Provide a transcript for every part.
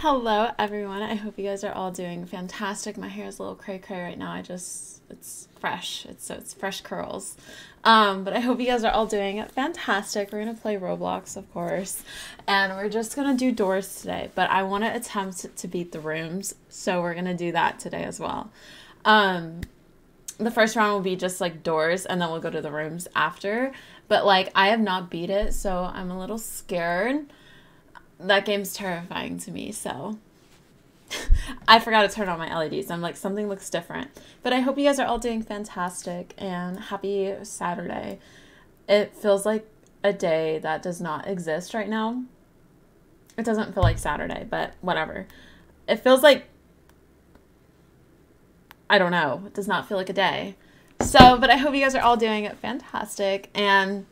Hello everyone, I hope you guys are all doing fantastic. My hair is a little cray cray right now. I just, it's fresh. It's so, it's fresh curls. Um, but I hope you guys are all doing fantastic. We're gonna play Roblox, of course. And we're just gonna do doors today. But I wanna attempt to beat the rooms. So we're gonna do that today as well. Um, the first round will be just like doors and then we'll go to the rooms after. But like, I have not beat it, so I'm a little scared that game's terrifying to me, so I forgot to turn on my LEDs. I'm like, something looks different. But I hope you guys are all doing fantastic and happy Saturday. It feels like a day that does not exist right now. It doesn't feel like Saturday, but whatever. It feels like, I don't know, it does not feel like a day. So, but I hope you guys are all doing fantastic and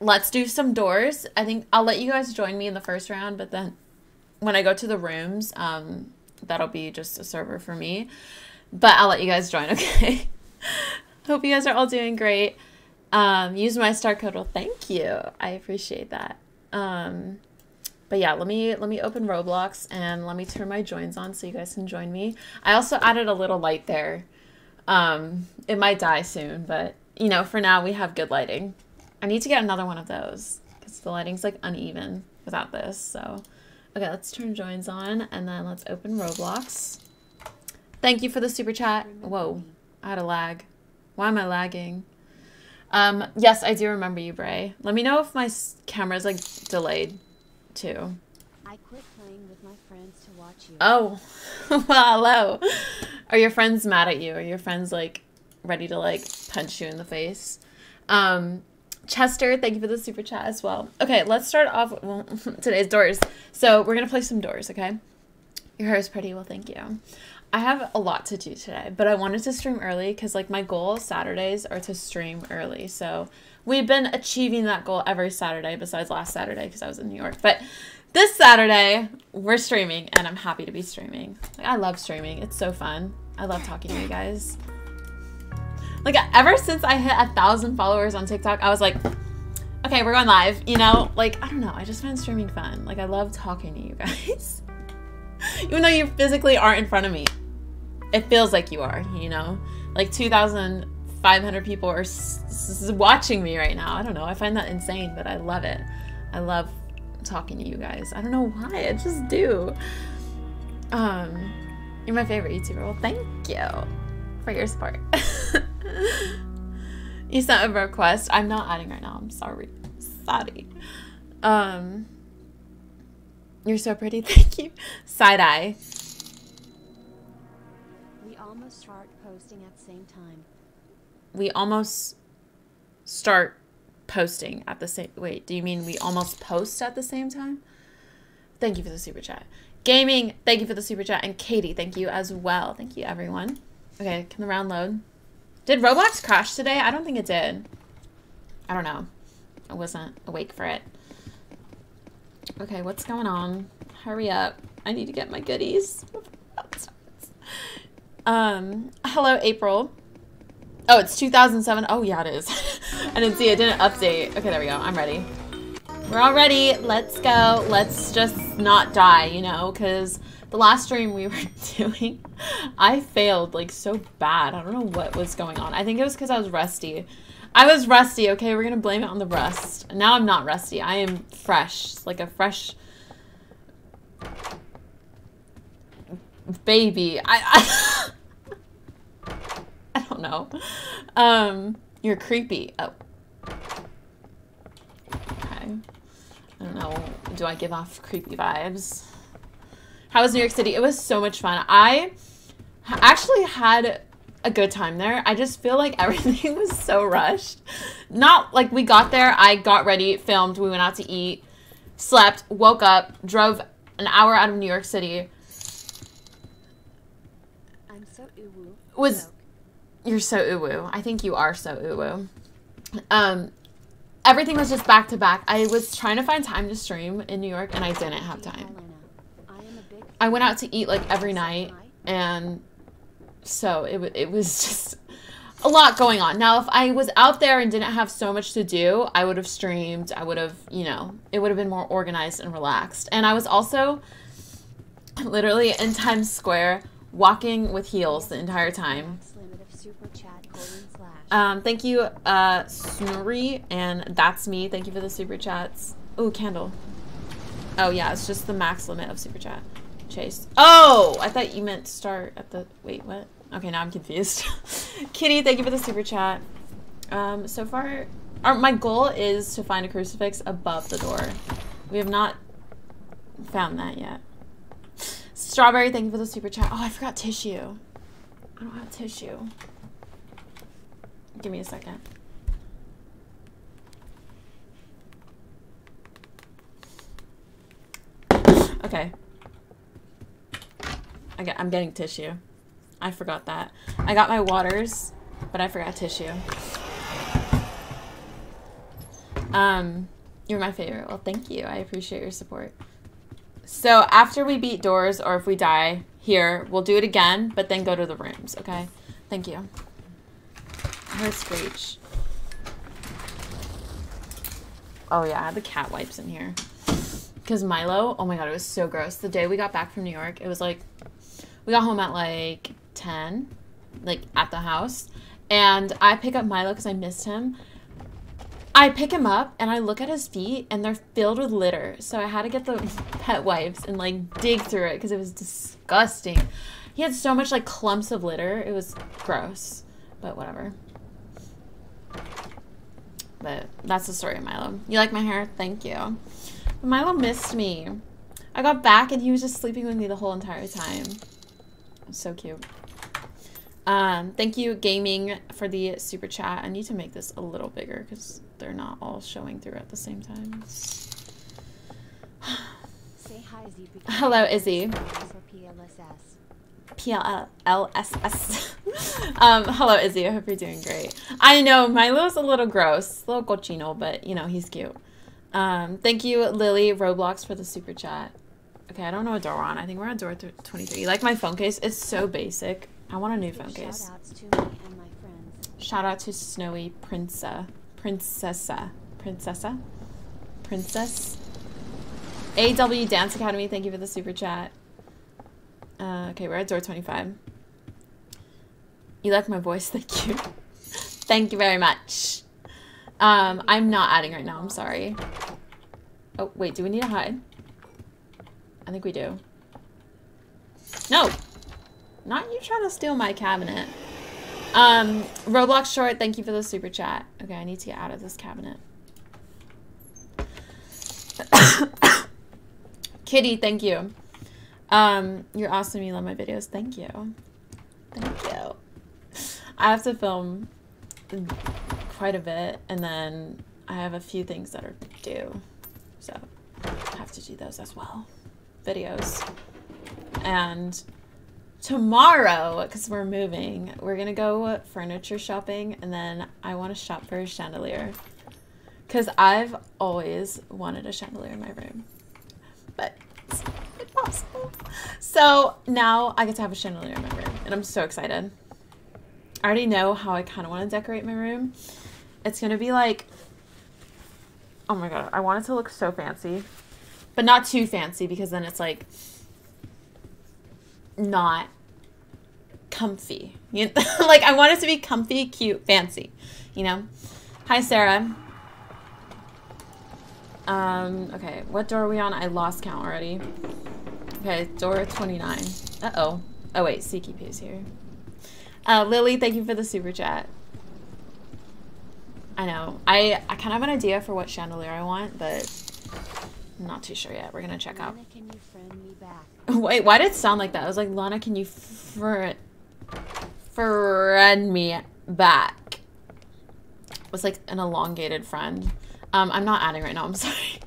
let's do some doors. I think I'll let you guys join me in the first round, but then when I go to the rooms, um, that'll be just a server for me. But I'll let you guys join, okay? Hope you guys are all doing great. Um, use my star code. Well, thank you. I appreciate that. Um, but yeah, let me let me open Roblox and let me turn my joins on so you guys can join me. I also added a little light there. Um, it might die soon, but you know, for now we have good lighting. I need to get another one of those because the lighting's like uneven without this. So, okay, let's turn joins on and then let's open Roblox. Thank you for the super chat. Whoa, I had a lag. Why am I lagging? Um, yes, I do remember you, Bray. Let me know if my camera's like delayed too. I quit playing with my friends to watch you. Oh, well, hello. Are your friends mad at you? Are your friends like ready to like punch you in the face? Um, Chester, thank you for the super chat as well. Okay, let's start off well, today's doors. So we're gonna play some doors, okay? Your hair is pretty. Well, thank you. I have a lot to do today, but I wanted to stream early because like my goal Saturdays are to stream early. So we've been achieving that goal every Saturday besides last Saturday because I was in New York. But this Saturday we're streaming and I'm happy to be streaming. Like I love streaming. It's so fun. I love talking to you guys. Like ever since I hit a thousand followers on TikTok, I was like, okay, we're going live. You know, like I don't know. I just find streaming fun. Like I love talking to you guys, even though you physically aren't in front of me. It feels like you are. You know, like two thousand five hundred people are watching me right now. I don't know. I find that insane, but I love it. I love talking to you guys. I don't know why. I just do. Um, you're my favorite YouTuber. Well, thank you for your support. you sent a request. I'm not adding right now. I'm sorry. Sorry. Um, you're so pretty. Thank you. Side eye. We almost start posting at the same time. We almost start posting at the same. Wait, do you mean we almost post at the same time? Thank you for the super chat. Gaming, thank you for the super chat. And Katie, thank you as well. Thank you, everyone. Okay, can the round load? Did Roblox crash today? I don't think it did. I don't know. I wasn't awake for it. Okay, what's going on? Hurry up. I need to get my goodies. um, hello, April. Oh, it's 2007. Oh, yeah, it is. I didn't see it. didn't update. Okay, there we go. I'm ready. We're all ready. Let's go. Let's just not die, you know, because the last stream we were doing, I failed like so bad. I don't know what was going on. I think it was because I was rusty. I was rusty, okay? We're going to blame it on the rust. Now I'm not rusty. I am fresh. Like a fresh baby. I, I, I don't know. Um, you're creepy. Oh. Okay. I don't know. Do I give off creepy vibes? How was New York City? It was so much fun. I actually had a good time there. I just feel like everything was so rushed. Not like we got there, I got ready, filmed, we went out to eat, slept, woke up, drove an hour out of New York City. I'm so uwu. Was you're so uwu. I think you are so uwu. Um everything was just back to back. I was trying to find time to stream in New York and I didn't have time. I went out to eat like every night, and so it it was just a lot going on. Now, if I was out there and didn't have so much to do, I would have streamed. I would have, you know, it would have been more organized and relaxed. And I was also literally in Times Square, walking with heels the entire time. Um, thank you, uh, Snurry, and that's me. Thank you for the super chats. Ooh, candle. Oh yeah, it's just the max limit of super chat. Chase. Oh, I thought you meant start at the. Wait, what? Okay, now I'm confused. Kitty, thank you for the super chat. Um, so far, our, my goal is to find a crucifix above the door. We have not found that yet. Strawberry, thank you for the super chat. Oh, I forgot tissue. I don't have tissue. Give me a second. Okay. I get, I'm getting tissue. I forgot that. I got my waters, but I forgot tissue. Um, you're my favorite. Well, thank you. I appreciate your support. So after we beat doors, or if we die here, we'll do it again, but then go to the rooms, okay? Thank you. I heard Screech. Oh yeah, I had the cat wipes in here. Because Milo, oh my god, it was so gross. The day we got back from New York, it was like, we got home at like 10, like at the house. And I pick up Milo because I missed him. I pick him up and I look at his feet and they're filled with litter. So I had to get the pet wipes and like dig through it because it was disgusting. He had so much like clumps of litter. It was gross, but whatever. But that's the story of Milo. You like my hair? Thank you. But Milo missed me. I got back and he was just sleeping with me the whole entire time. So cute. Um, thank you, gaming, for the super chat. I need to make this a little bigger because they're not all showing through at the same time. Say hi. Hello, Izzy. P-L-L-S-S. um, hello, Izzy. I hope you're doing great. I know Milo's a little gross, a little cochino, but you know he's cute. Um, thank you, Lily Roblox, for the super chat. Okay, I don't know what door we're on. I think we're on door th- 23. You like my phone case? It's so basic. I want a new phone case. Shout outs to me and my friends. Shout out to Snowy Prinsa. Princessa. Princessa? Princess? AW Dance Academy, thank you for the super chat. Uh, okay, we're at door 25. You like my voice? Thank you. thank you very much. Um, I'm not adding right now. I'm sorry. Oh, wait. Do we need to hide? I think we do. No! Not you trying to steal my cabinet. Um, Roblox Short, thank you for the super chat. Okay, I need to get out of this cabinet. Kitty, thank you. Um, you're awesome. You love my videos. Thank you. Thank you. I have to film quite a bit, and then I have a few things that are due. So I have to do those as well. Videos. And tomorrow, because we're moving, we're going to go furniture shopping, and then I want to shop for a chandelier. Because I've always wanted a chandelier in my room. But it's impossible. So now I get to have a chandelier in my room, and I'm so excited. I already know how I kind of want to decorate my room. It's going to be like, oh my god, I want it to look so fancy. But not too fancy because then it's like not comfy. You like I want it to be comfy, cute, fancy. You know? Hi Sarah. Um, okay, what door are we on? I lost count already. Okay, door 29. Uh-oh. Oh wait, CKP is here. Uh, Lily, thank you for the super chat. I know. I, I kind of have an idea for what chandelier I want, but I'm not too sure yet. We're gonna check out. Lana, can you friend me back? Wait, why did it sound like that? I was like, Lana, can you fr- friend me back? It was like an elongated friend. Um, I'm not adding right now. I'm sorry.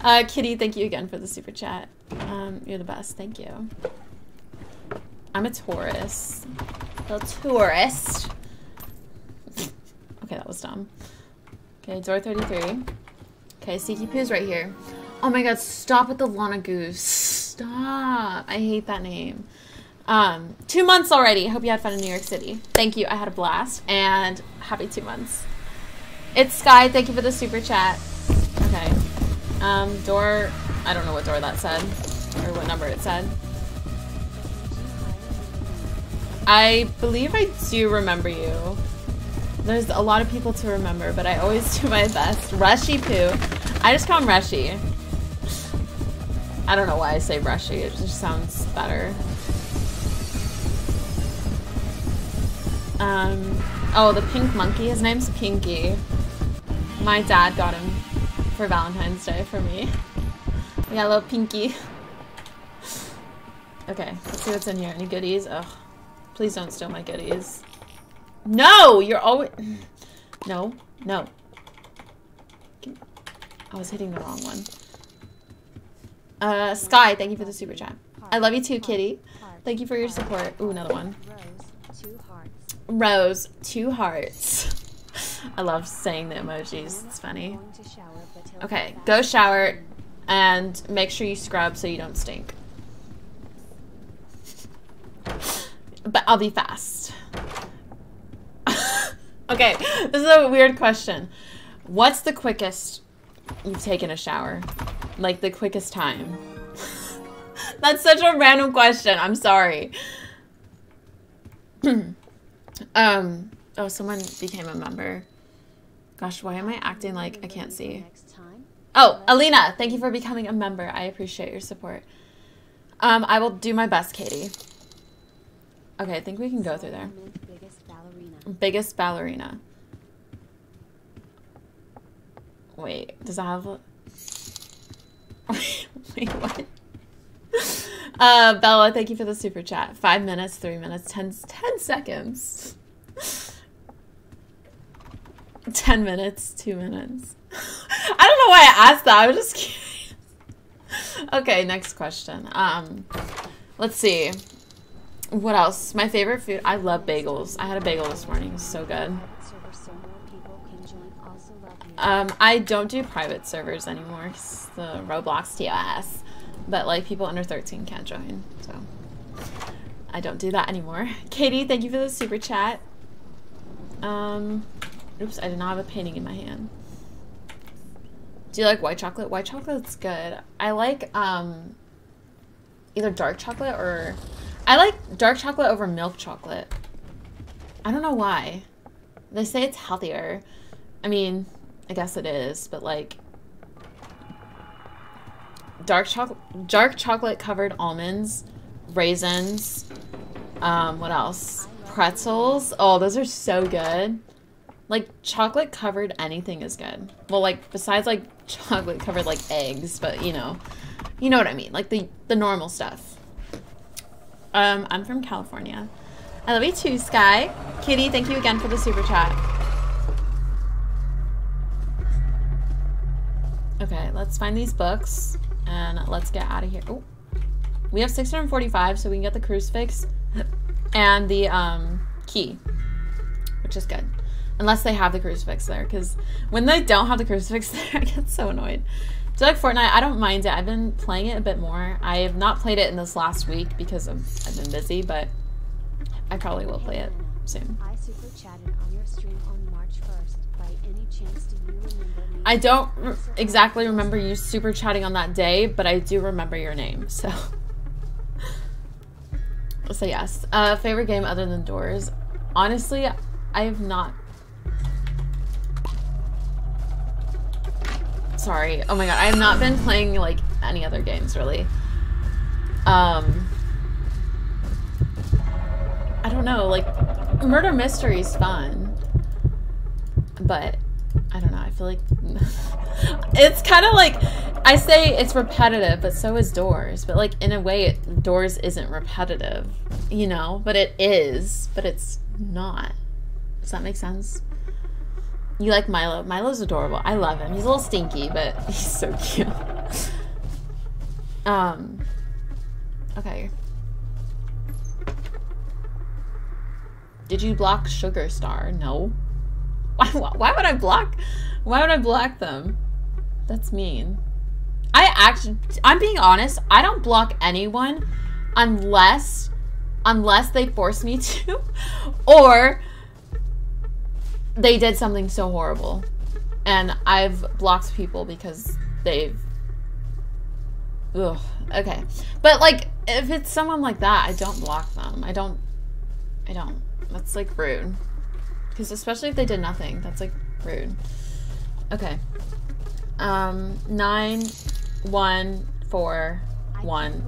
Uh, Kitty, thank you again for the super chat. Um, you're the best. Thank you. I'm a Taurus. A tourist. okay, that was dumb. Okay, door 33. Okay, Seeky Poo's right here. Oh my god, stop with the Lana Goose. Stop. I hate that name. Um, two months already. Hope you had fun in New York City. Thank you. I had a blast. And happy two months. It's Sky. Thank you for the super chat. Okay. Um, door. I don't know what door that said. Or what number it said. I believe I do remember you. There's a lot of people to remember, but I always do my best. Rushy Poo. I just call him Rushy. I don't know why I say Rushy. It just sounds better. Um, oh, the pink monkey. His name's Pinky. My dad got him for Valentine's Day for me. A little Pinky. Okay, let's see what's in here. Any goodies? Ugh. Please don't steal my goodies. No! You're always... No. No. I was hitting the wrong one. Uh, Sky, thank you for the super chat. I love you too, kitty. Thank you for your support. Ooh, another one. Rose, two hearts. Rose, two hearts. I love saying the emojis. It's funny. Okay, go shower and make sure you scrub so you don't stink. But I'll be fast. okay, this is a weird question. What's the quickest you've taken a shower? Like the quickest time? That's such a random question. I'm sorry. um, oh, someone became a member. Gosh, why am I acting like I can't see? Oh, Alina, thank you for becoming a member. I appreciate your support. Um, I will do my best, Katie. Okay, I think we can go through there. Biggest ballerina. Biggest ballerina. Wait, does that have? Wait, what? Uh, Bella, thank you for the super chat. Five minutes, three minutes, ten, ten seconds. Ten minutes, two minutes. I don't know why I asked that. I was just curious. Okay, next question. Um, let's see. What else? My favorite food. I love bagels. I had a bagel this morning. So good. Server so more people can join. Also love you. Um, I don't do private servers anymore 'cause the Roblox TOS, but like people under 13 can't join, so I don't do that anymore. Katie, thank you for the super chat. Um, oops, I did not have a painting in my hand. Do you like white chocolate? White chocolate's good. I like um either dark chocolate or I like dark chocolate over milk chocolate. I don't know why. They say it's healthier. I mean, I guess it is, but like dark chocolate dark chocolate covered almonds, raisins, um what else? Pretzels. Oh, those are so good. Like chocolate covered anything is good. Well, like besides like chocolate covered like eggs, but you know. You know what I mean? Like the the normal stuff. Um I'm from California. I love you too, Sky. Kitty, thank you again for the super chat. Okay, let's find these books and let's get out of here. Oh, we have 645, so we can get the crucifix and the um, key, which is good. Unless they have the crucifix there, because when they don't have the crucifix there, I get so annoyed. Do you like Fortnite? I don't mind it. I've been playing it a bit more. I have not played it in this last week because I've been busy, but I probably will play it soon. I don't r- exactly remember you super chatting on that day, but I do remember your name, so. so yes. Uh, favorite game other than Doors? Honestly, I have not. Sorry. Oh my god, I have not been playing like any other games really. Um. I don't know, like murder mystery is fun, but feel like it's kind of like I say it's repetitive, but so is Doors. But like in a way, it, Doors isn't repetitive, you know. But it is, but it's not. Does that make sense? You like Milo? Milo's adorable. I love him. He's a little stinky, but he's so cute. um. Okay. Did you block Sugar Star? No. Why, why would I block? Why would I block them? That's mean. I actually, I'm being honest. I don't block anyone unless, unless they force me to, or they did something so horrible, and I've blocked people because they've. Ugh. Okay, but like if it's someone like that, I don't block them. I don't. I don't. That's like rude. Because especially if they did nothing, that's like rude. Okay. Um, nine, one, four, one,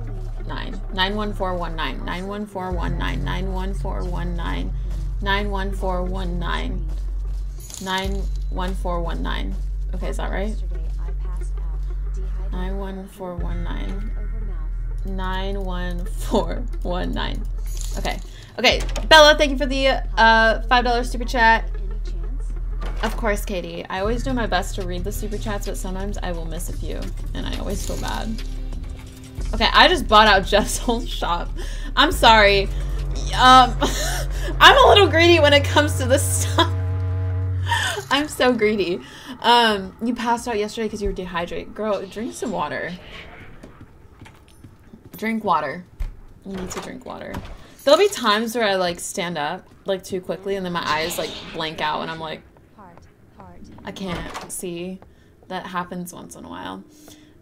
nine. Nine one four one nine. Nine one four one nine. Nine one four one nine. Nine one four one nine. Nine one four one nine. Okay, is that right? Yesterday I passed out, dehydrated, Nine one four one nine. over mouth. 91419. Okay. Okay. Bella, thank you for the uh, $5 super chat. Of course, Katie. I always do my best to read the super chats, but sometimes I will miss a few, and I always feel bad. Okay, I just bought out Jeff's whole shop. I'm sorry. Um, I'm a little greedy when it comes to this stuff. I'm so greedy. Um, you passed out yesterday because you were dehydrated. Girl, drink some water. Drink water. You need to drink water. There'll be times where I like stand up like too quickly and then my eyes like blank out and I'm like. I can't see. That happens once in a while.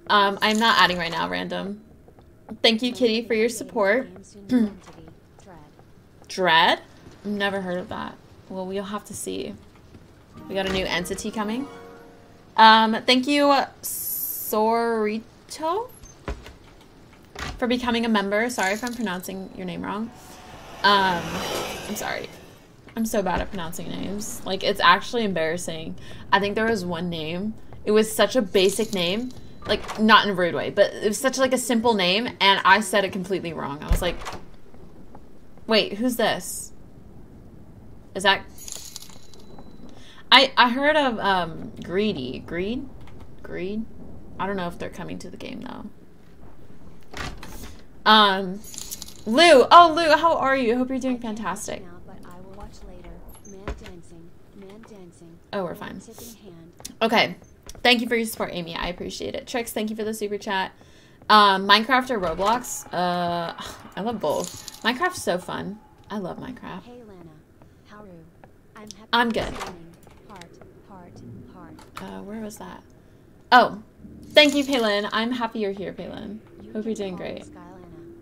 Um, I'm not adding right now, random. Thank you, Kitty, for your support. Dread? Never heard of that. Well, we'll have to see. We got a new entity coming. Um, thank you, Sorito, for becoming a member. Sorry if I'm pronouncing your name wrong. Um, I'm sorry. I'm so bad at pronouncing names. Like, it's actually embarrassing. I think there was one name. It was such a basic name. Like, not in a rude way, but it was such like a simple name, and I said it completely wrong. I was like, wait, who's this? Is that... I, I heard of um, Greedy. Greed? Greed? I don't know if they're coming to the game, though. Um, Lou. Oh, Lou, how are you? I hope you're doing fantastic. Now, but I will watch later. Man dancing, man dancing. Oh, we're fine. Okay. Thank you for your support, Amy. I appreciate it. Tricks, thank you for the super chat. Um, Minecraft or Roblox? Uh, I love both. Minecraft's so fun. I love Minecraft. Hey Lana, Haru. I'm happy. I'm good. Heart, heart, heart. Uh, where was that? Oh, thank you, Palin. I'm happy you're here, Palin. You Hope you're doing great. Skylana.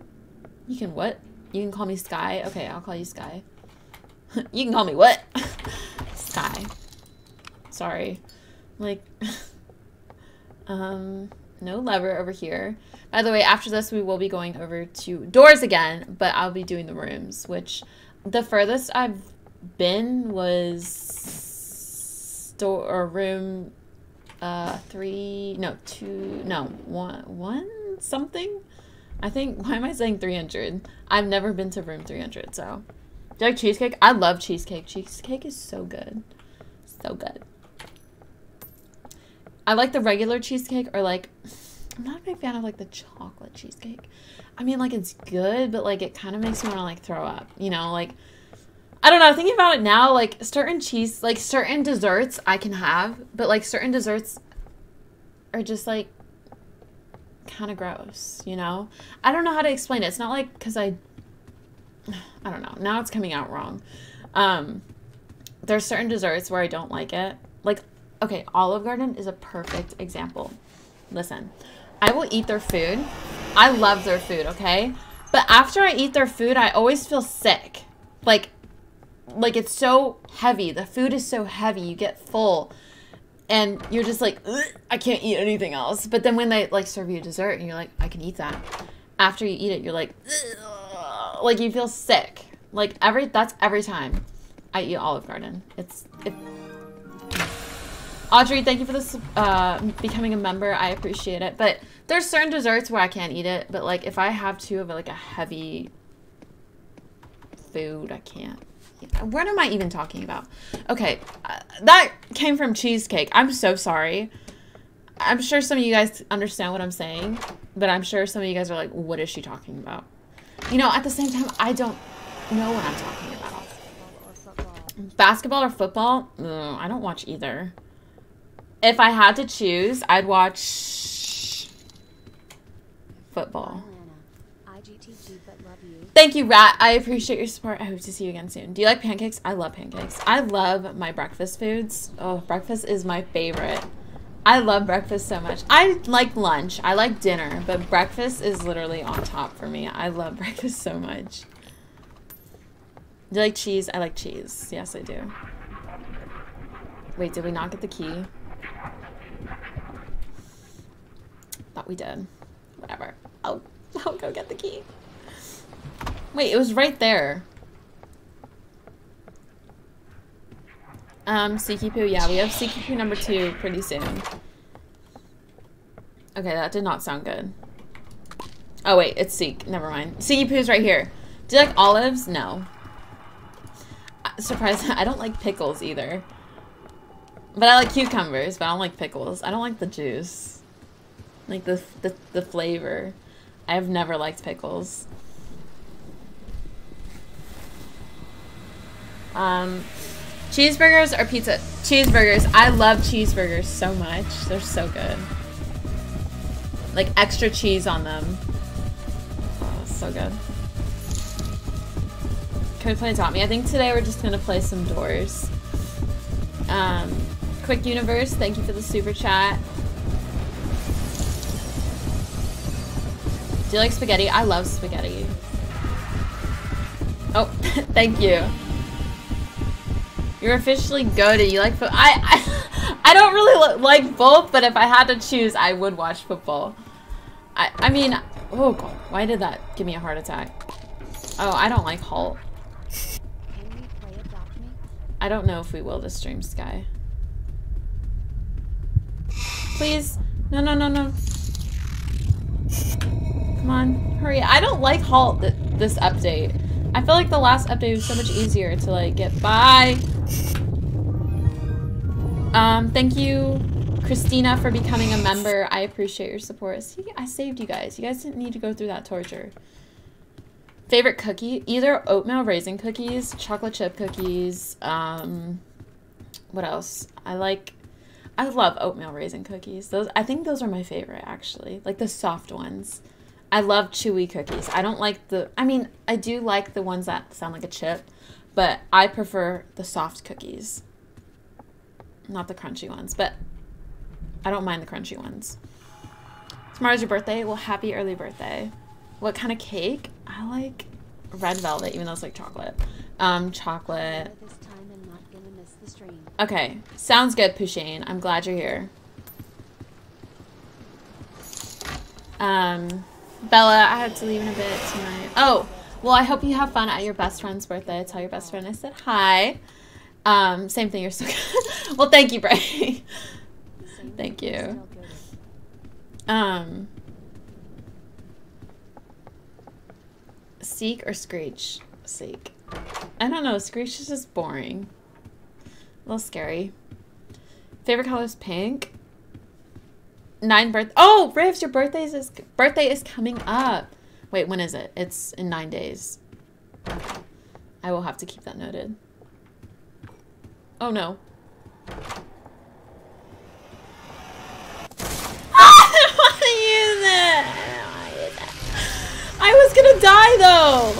You can what? You can call me Sky? Okay, I'll call you Sky. you can call me what? Sky. Sorry. Like, um, no lever over here. By the way, after this, we will be going over to doors again, but I'll be doing the rooms, which the furthest I've been was store or room uh three no two no one one something I think, why am I saying 300? I've never been to room 300, so. Do you like cheesecake? I love cheesecake. Cheesecake is so good. So good. I like the regular cheesecake, or like, I'm not a big fan of like the chocolate cheesecake. I mean, like, it's good, but like, it kind of makes me want to like throw up, you know? Like, I don't know. Thinking about it now, like, certain cheese, like, certain desserts I can have, but like, certain desserts are just like, kind of gross, you know? I don't know how to explain it. It's not like because I, I don't know. Now it's coming out wrong. Um, there's certain desserts where I don't like it. Okay, Olive Garden is a perfect example. Listen, I will eat their food. I love their food, okay? But after I eat their food, I always feel sick. Like, like it's so heavy. The food is so heavy. You get full and you're just like i can't eat anything else but then when they like serve you dessert and you're like i can eat that after you eat it you're like "Ugh," like you feel sick like every that's every time i eat olive garden it's it audrey thank you for this uh becoming a member i appreciate it but there's certain desserts where i can't eat it but like if i have two of like a heavy food i can't what am I even talking about? Okay, uh, that came from cheesecake. I'm so sorry. I'm sure some of you guys understand what I'm saying, but I'm sure some of you guys are like, what is she talking about? You know, at the same time, I don't know what I'm talking about. Basketball or football. Ugh, I don't watch either. If I had to choose, I'd watch football. Thank you, Rat. I appreciate your support. I hope to see you again soon. Do you like pancakes? I love pancakes. I love my breakfast foods. Oh, breakfast is my favorite. I love breakfast so much. I like lunch. I like dinner, but breakfast is literally on top for me. I love breakfast so much. Do you like cheese? I like cheese. Yes, I do. Wait, did we not get the key? Thought we did. Whatever. I'll, I'll go get the key. Wait, it was right there. Um, Seeky Poo. Yeah, we have Seeky Poo number two pretty soon. Okay, that did not sound good. Oh, wait, it's Seek. Never mind. Seeky Poo's right here. Do you like olives? No. Uh, Surprise! I don't like pickles either. But I like cucumbers, but I don't like pickles. I don't like the juice. Like the, the, the flavor. I've never liked pickles. Um, cheeseburgers or pizza? Cheeseburgers. I love cheeseburgers so much. They're so good. Like extra cheese on them. Oh, so good. Can we play Me? I think today we're just gonna play some doors. Um, Quick Universe, thank you for the super chat. Do you like spaghetti? I love spaghetti. Oh, thank you. You're officially goaded. You like foot? I, I, I don't really like both, but if I had to choose, I would watch football. I, I mean, oh god, why did that give me a heart attack? Oh, I don't like Halt. Can we play Adopt Me? I don't know if we will this stream, Sky. Please, no, no, no, no. Come on, hurry! I don't like Halt th this update. I feel like the last update was so much easier to like get by. Um, thank you, Christina, for becoming a member. I appreciate your support. See, I saved you guys. You guys didn't need to go through that torture. Favorite cookie? Either oatmeal raisin cookies, chocolate chip cookies. Um, what else? I like. I love oatmeal raisin cookies. Those I think those are my favorite actually. Like the soft ones. I love chewy cookies. I don't like the I mean, I do like the ones that sound like a chip, but I prefer the soft cookies. Not the crunchy ones, but I don't mind the crunchy ones. Tomorrow's your birthday. Well, happy early birthday. What kind of cake? I like red velvet, even though it's like chocolate. Um, chocolate. By this time, I'm not Okay, sounds good, Pusheen. I'm glad you're here. Um, Bella, I had to leave in a bit tonight. Oh, well, I hope you have fun at your best friend's birthday. Tell your best friend I said hi. Um, same thing. You're so good. well, thank you, Bray. Thank you. um, Seek or Screech? Seek. I don't know. Screech is just boring. A little scary. Favorite color is pink. Nine birth. Oh, Rivs, your birthday is birthday is coming up. Wait, when is it? It's in nine days. I will have to keep that noted. Oh no. I was gonna die though.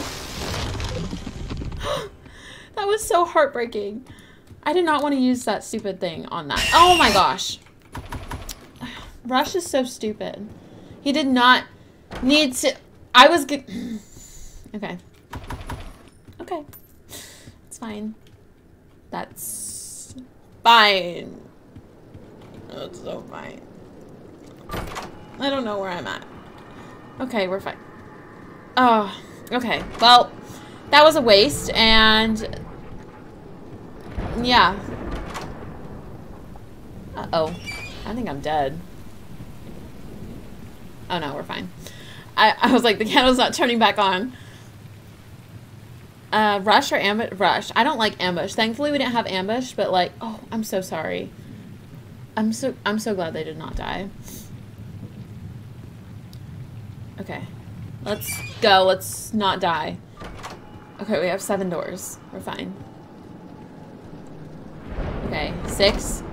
that was so heartbreaking. I did not want to use that stupid thing on that. Oh my gosh. Rush is so stupid. He did not need to. I was okay. Okay. It's fine. That's fine. That's so fine. I don't know where I'm at. Okay, we're fine. Oh, okay. Well, that was a waste, and yeah. Uh-oh. I think I'm dead. Oh no, we're fine. I, I was like, the candle's not turning back on. Uh, rush or ambush? Rush. I don't like ambush. Thankfully, we didn't have ambush, but like, oh, I'm so sorry. I'm so I'm so glad they did not die. Okay, let's go. Let's not die. Okay, we have seven doors. We're fine. Okay, six.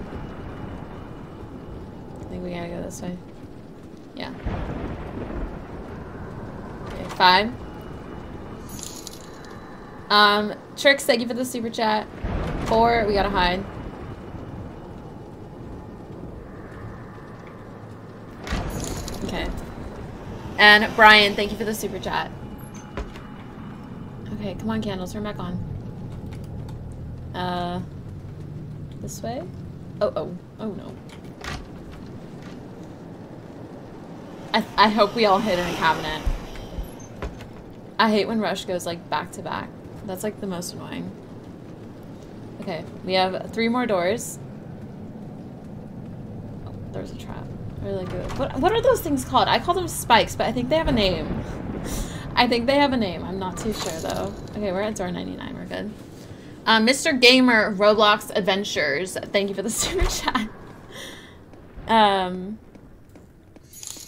I think we gotta go this way. Yeah. Okay, five. Um, Tricks, thank you for the super chat. Four, we gotta hide. Okay. And Brian, thank you for the super chat. Okay, come on, candles, turn back on. Uh, this way? Oh, oh, oh no. I, I hope we all hid in a cabinet. I hate when Rush goes like back to back. That's like the most annoying. Okay, we have three more doors. Oh, there's a trap. Really good. What, what are those things called? I call them spikes, but I think they have a name. I think they have a name. I'm not too sure though. Okay, we're at door 99. We're good. Um, Mr. Gamer Roblox Adventures. Thank you for the super chat. Um,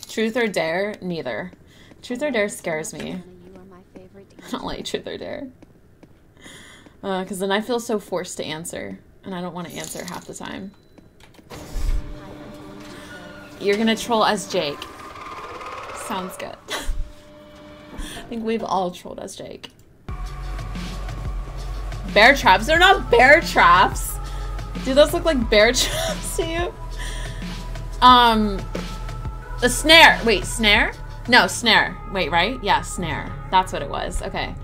Truth or Dare? Neither. Truth or Dare scares me. I don't like Truth or Dare. Because then I feel so forced to answer. And I don't want to answer half the time. Am going to. You're troll as Jake. Sounds good. I think we've all trolled as Jake. Bear traps? They're not bear traps! Do those look like bear traps to you? Um, the snare. Wait, snare? No, snare. Wait, right? Yeah, snare. That's what it was. Okay.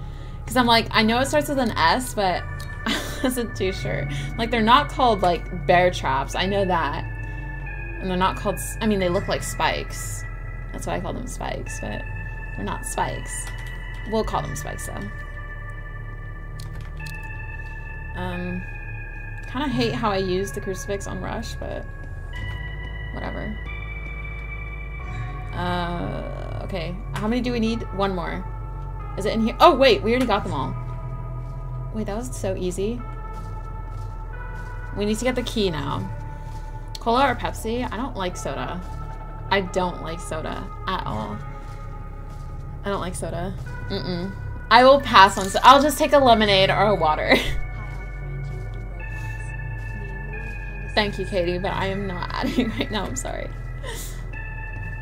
Because I'm like, I know it starts with an S, but I wasn't too sure. Like, they're not called, like, bear traps. I know that. And they're not called, I mean, they look like spikes. That's why I call them spikes, but they're not spikes. We'll call them spikes, though. Um, kind of hate how I use the crucifix on Rush, but whatever. Uh, okay. How many do we need? One more. Is it in here? Oh, wait, we already got them all. Wait, that was so easy. We need to get the key now. Cola or Pepsi? I don't like soda. I don't like soda at all. I don't like soda. Mm-mm. I will pass on so I'll just take a lemonade or a water. Thank you, Katie, but I am not adding right now. I'm sorry.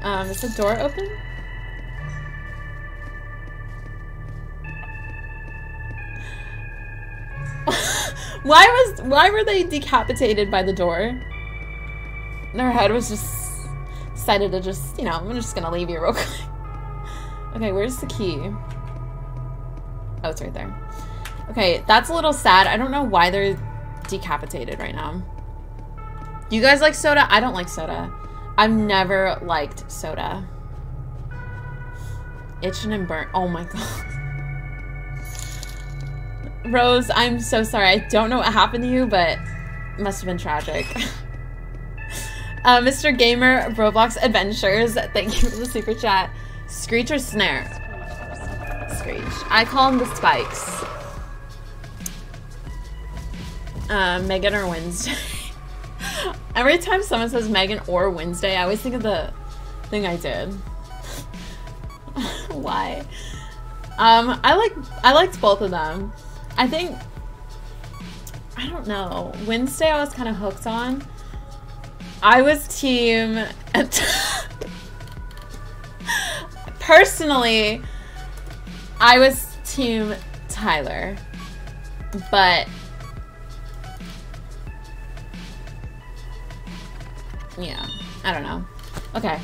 Um, is the door open? why was why were they decapitated by the door? Their head was just decided to just, you know, I'm just gonna leave you real quick. Okay, where's the key? Oh, it's right there. Okay, that's a little sad. I don't know why they're decapitated right now. Do you guys like soda? I don't like soda. I've never liked soda. Itching and burnt. Oh my god. Rose, I'm so sorry. I don't know what happened to you, but must have been tragic. uh, Mr. Gamer, Roblox Adventures, thank you for the super chat. Screech or snare? Screech. I call them the spikes. Uh, Megan or Wednesday. Every time someone says Megan or Wednesday, I always think of the thing I did. Why? Um, I like I liked both of them. I think I don't know. Wednesday I was kind of hooked on. I was team Personally, I was team Tyler. But yeah, I don't know. Okay.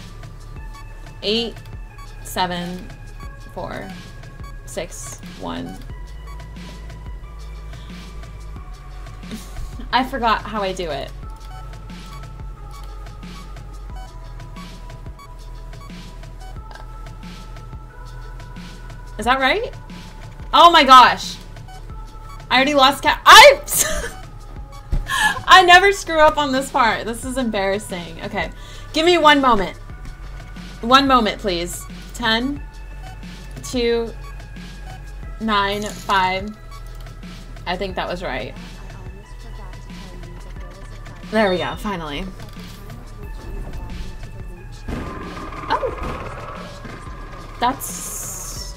Eight, seven, four, six, one. I forgot how I do it. Is that right? Oh my gosh. I already lost count. I I never screw up on this part. This is embarrassing. Okay. Give me one moment. One moment, please. 10, 2, 9, 5. I think that was right. There we go, finally. Oh, that's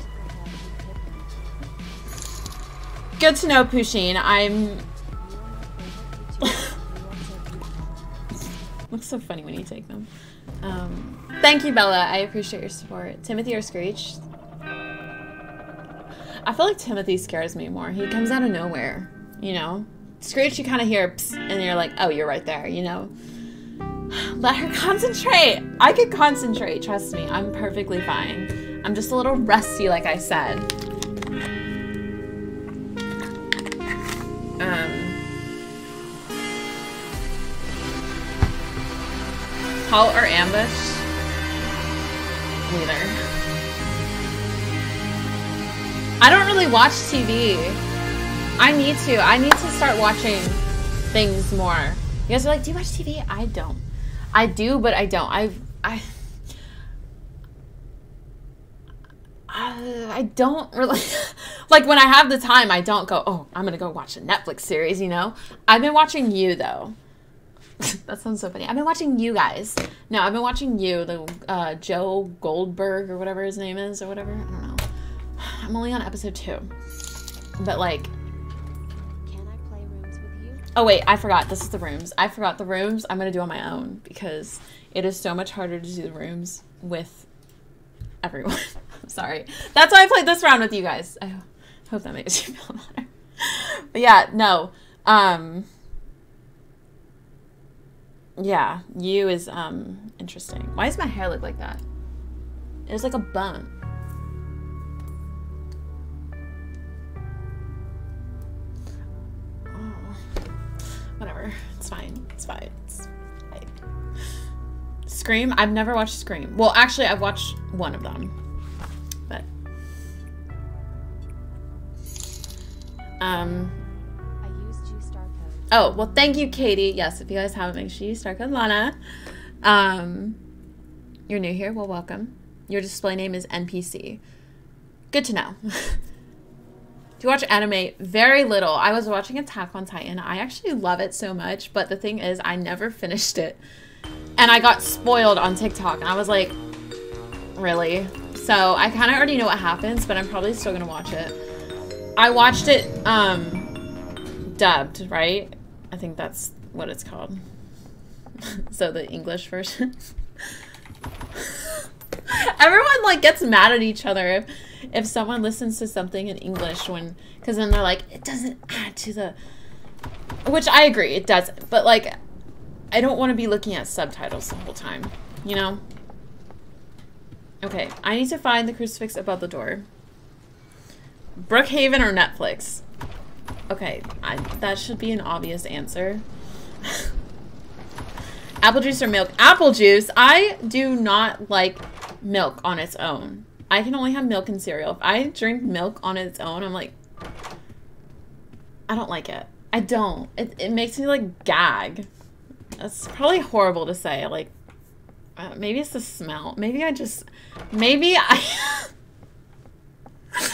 good to know, Pusheen. I'm. So funny when you take them. Um, thank you, Bella. I appreciate your support. Timothy or Screech? I feel like Timothy scares me more. He comes out of nowhere, you know? Screech, you kind of hear and you're like, oh, you're right there, you know? Let her concentrate. I could concentrate, trust me. I'm perfectly fine. I'm just a little rusty, like I said. Halt or Ambush? Neither. I don't really watch TV. I need to. I need to start watching things more. You guys are like, do you watch TV? I don't. I do, but I don't. I I I don't really like when I have the time. I don't go. Oh, I'm gonna go watch a Netflix series. You know. I've been watching you though. that sounds so funny. I've been watching you guys. No, I've been watching you, the uh, Joe Goldberg or whatever his name is or whatever. I don't know. I'm only on episode two, but like Can I play rooms with you? Oh wait, I forgot. This is the rooms. I forgot the rooms. I'm gonna do on my own because it is so much harder to do the rooms with everyone. I'm sorry. That's why I played this round with you guys. I hope that makes you feel better. But yeah, no. Um Yeah, you is um interesting. Why does my hair look like that? It's like a bun. Oh. Whatever. It's fine. It's fine. It's fine. Scream? I've never watched Scream. Well, actually, I've watched one of them. But. Um. Oh, well, thank you, Katie. Yes, if you guys haven't, make sure you start with Lana. Um, you're new here. Well, welcome. Your display name is NPC. Good to know. Do you watch anime? Very little. I was watching Attack on Titan. I actually love it so much, but the thing is, I never finished it. And I got spoiled on TikTok, and I was like, really? So I kind of already know what happens, but I'm probably still gonna watch it. I watched it, um, dubbed, right? I think that's what it's called. so the English version. Everyone like gets mad at each other if, if someone listens to something in English when because then they're like it doesn't add to the which I agree it doesn't but like I don't want to be looking at subtitles the whole time you know okay I need to find the crucifix above the door Brookhaven or Netflix okay I, that should be an obvious answer Apple juice or milk? Apple juice. I do not like milk on its own. I can only have milk and cereal. If I drink milk on its own, I'm like, I don't like it. I don't. It, it makes me like gag. That's probably horrible to say. Like, uh, maybe it's the smell. Maybe I just, maybe I.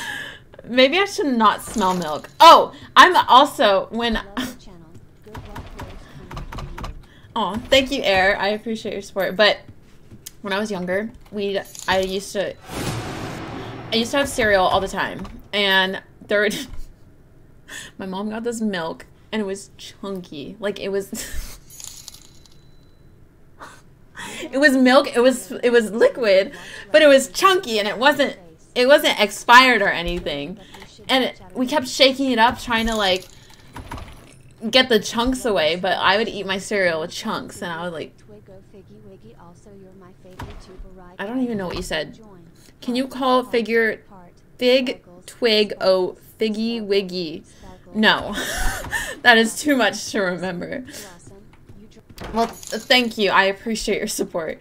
Maybe I should not smell milk. Oh, I'm also when Love the channel. Good luck with coming for you. Oh, thank you, Air. I appreciate your support. But when I was younger, we I used to I used to have cereal all the time, and there would my mom got this milk, and it was chunky, like it was. it was milk. It was it was liquid, but it was chunky, and it wasn't it wasn't expired or anything. And it, we kept shaking it up, trying to like get the chunks away, but I would eat my cereal with chunks, and I would like, Twiggo Figgy Wiggy. Also, you're my favorite tuber right I don't even know what you said. Can you call figure fig, twig, oh, figgy, wiggy? No, that is too much to remember. Blossom, you dr- Well, thank you. I appreciate your support.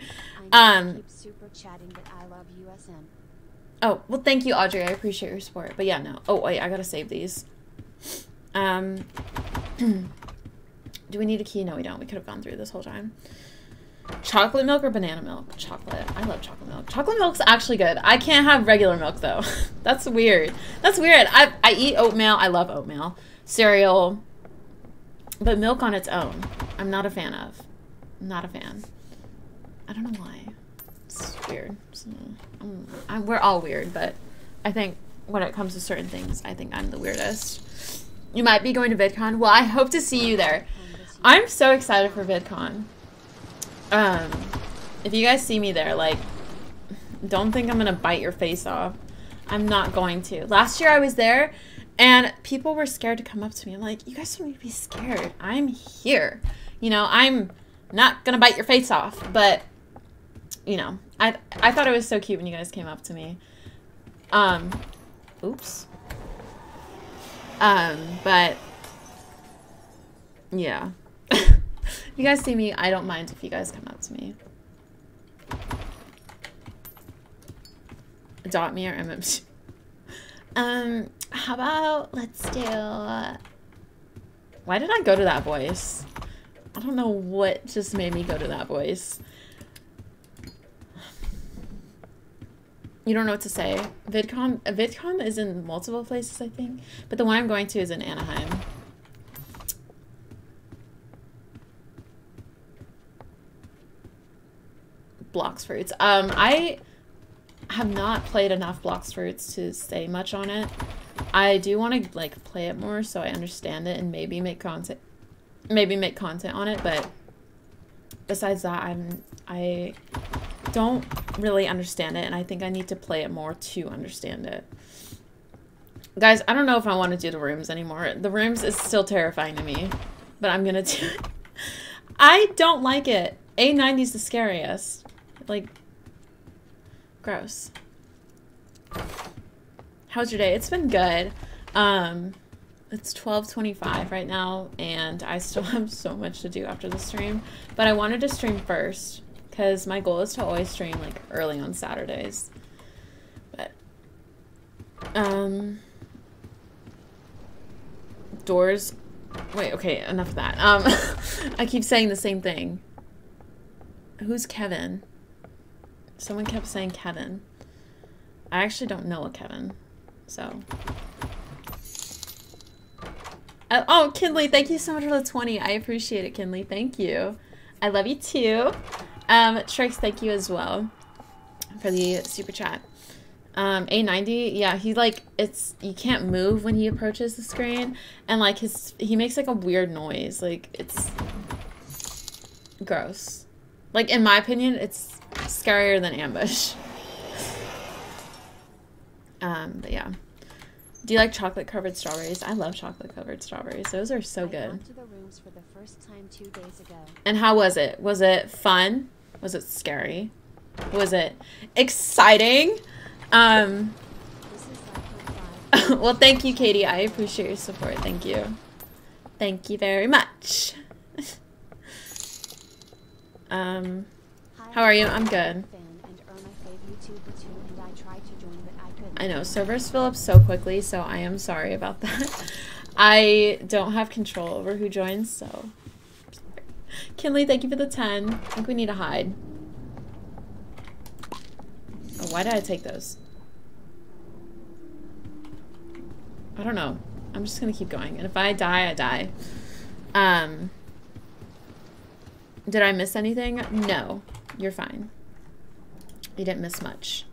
Um, you keep super chatting, but I love USM. Oh, well, thank you, Audrey. I appreciate your support. But yeah, no. Oh, wait, I gotta save these. Um, do we need a key? No, we don't. We could have gone through this whole time. Chocolate milk or banana milk? Chocolate. I love chocolate milk. Chocolate milk's actually good. I can't have regular milk though. That's weird. That's weird. I I eat oatmeal. I love oatmeal. Cereal. But milk on its own, I'm not a fan of. Not a fan. I don't know why. It's weird. So, I'm, I'm, we're all weird, but I think when it comes to certain things, I think I'm the weirdest. You might be going to VidCon. Well, I hope to see you there. I'm so excited for VidCon. Um, if you guys see me there, like, don't think I'm gonna bite your face off. I'm not going to. Last year I was there, and people were scared to come up to me. I'm like, you guys don't need to be scared. I'm here. You know, I'm not gonna bite your face off, but you know, I I thought it was so cute when you guys came up to me. Um, oops. Um, but yeah. you guys see me, I don't mind if you guys come up to me. Dot me or MMG. Um, how about let's do Why did I go to that voice? I don't know what just made me go to that voice. You don't know what to say. VidCon, VidCon is in multiple places, I think, but the one I'm going to is in Anaheim. Blox Fruits. Um, I have not played enough Blox Fruits to say much on it. I do want to like play it more so I understand it and maybe make content maybe make content on it, but besides that, I'm I don't really understand it and I think I need to play it more to understand it. Guys, I don't know if I want to do the rooms anymore. The rooms is still terrifying to me, but I'm going to do it. I don't like it. A90 is the scariest. Like, gross. How's your day? It's been good. Um, it's 12.25 right now, and I still have so much to do after the stream. But I wanted to stream first, because my goal is to always stream, like, early on Saturdays. But, um... Doors... Wait, okay, enough of that. Um, I keep saying the same thing. Who's Kevin? Someone kept saying Kevin. I actually don't know a Kevin, so... Uh, oh, Kinley, thank you so much for the 20. I appreciate it, Kinley. Thank you. I love you too. Um, Trix, thank you as well for the super chat. Um, A90, yeah, he like, it's, you can't move when he approaches the screen. And like his, he makes like a weird noise. Like, it's gross. Like, in my opinion, it's scarier than Ambush. Um, but yeah. Do you like chocolate covered strawberries? I love chocolate covered strawberries. Those are so good. And how was it? Was it fun? Was it scary? Was it exciting? Um Well, thank you, Katie. I appreciate your support. Thank you. Thank you very much. um How are you? I'm good. I know, servers fill up so quickly, so I am sorry about that. I don't have control over who joins, so... Kinley, thank you for the 10. I think we need to hide. Oh, why did I take those? I don't know. I'm just gonna keep going. And if I die, I die. Um... Did I miss anything? No. You're fine. You didn't miss much.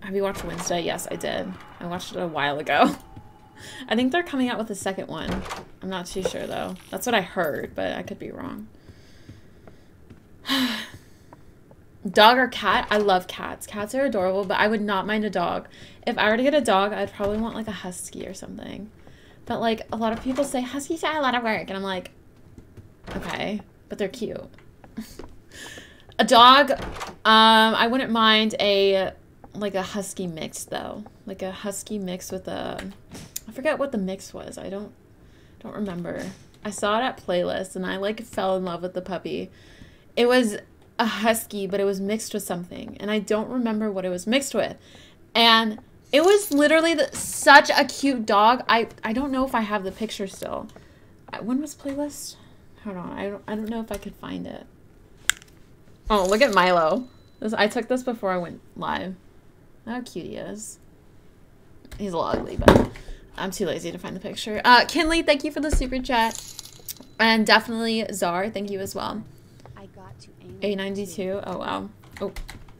Have you watched Wednesday? Yes, I did. I watched it a while ago. I think they're coming out with a second one. I'm not too sure, though. That's what I heard, but I could be wrong. dog or cat? I love cats. Cats are adorable, but I would not mind a dog. If I were to get a dog, I'd probably want, like, a husky or something. But, like, a lot of people say huskies are a lot of work, and I'm like, okay, but they're cute. a dog, um, I wouldn't mind a like a husky mix though. Like a husky mix with a I forget what the mix was. I don't don't remember. I saw it at playlist and I like fell in love with the puppy. It was a husky, but it was mixed with something and I don't remember what it was mixed with. And it was literally the, such a cute dog. I I don't know if I have the picture still. When was playlist? Hold on. I don't I don't know if I could find it. Oh, look at Milo. This, I took this before I went live. How cute he is. He's a little ugly, but I'm too lazy to find the picture. Uh, Kinley, thank you for the super chat. And definitely Czar, thank you as well. I got to A92. Oh, wow. Oh,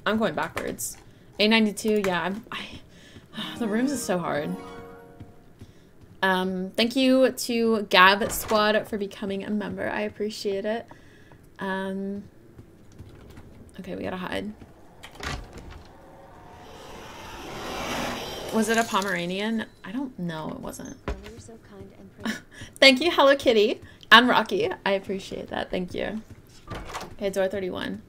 I'm going backwards. A92, yeah. I'm, I, the rooms is so hard. Um, thank you to Gab Squad for becoming a member. I appreciate it. Um, okay, we gotta hide. Was it a Pomeranian? I don't know. It wasn't. So Thank you, Hello Kitty. And Rocky. I appreciate that. Thank you. Okay, door 31.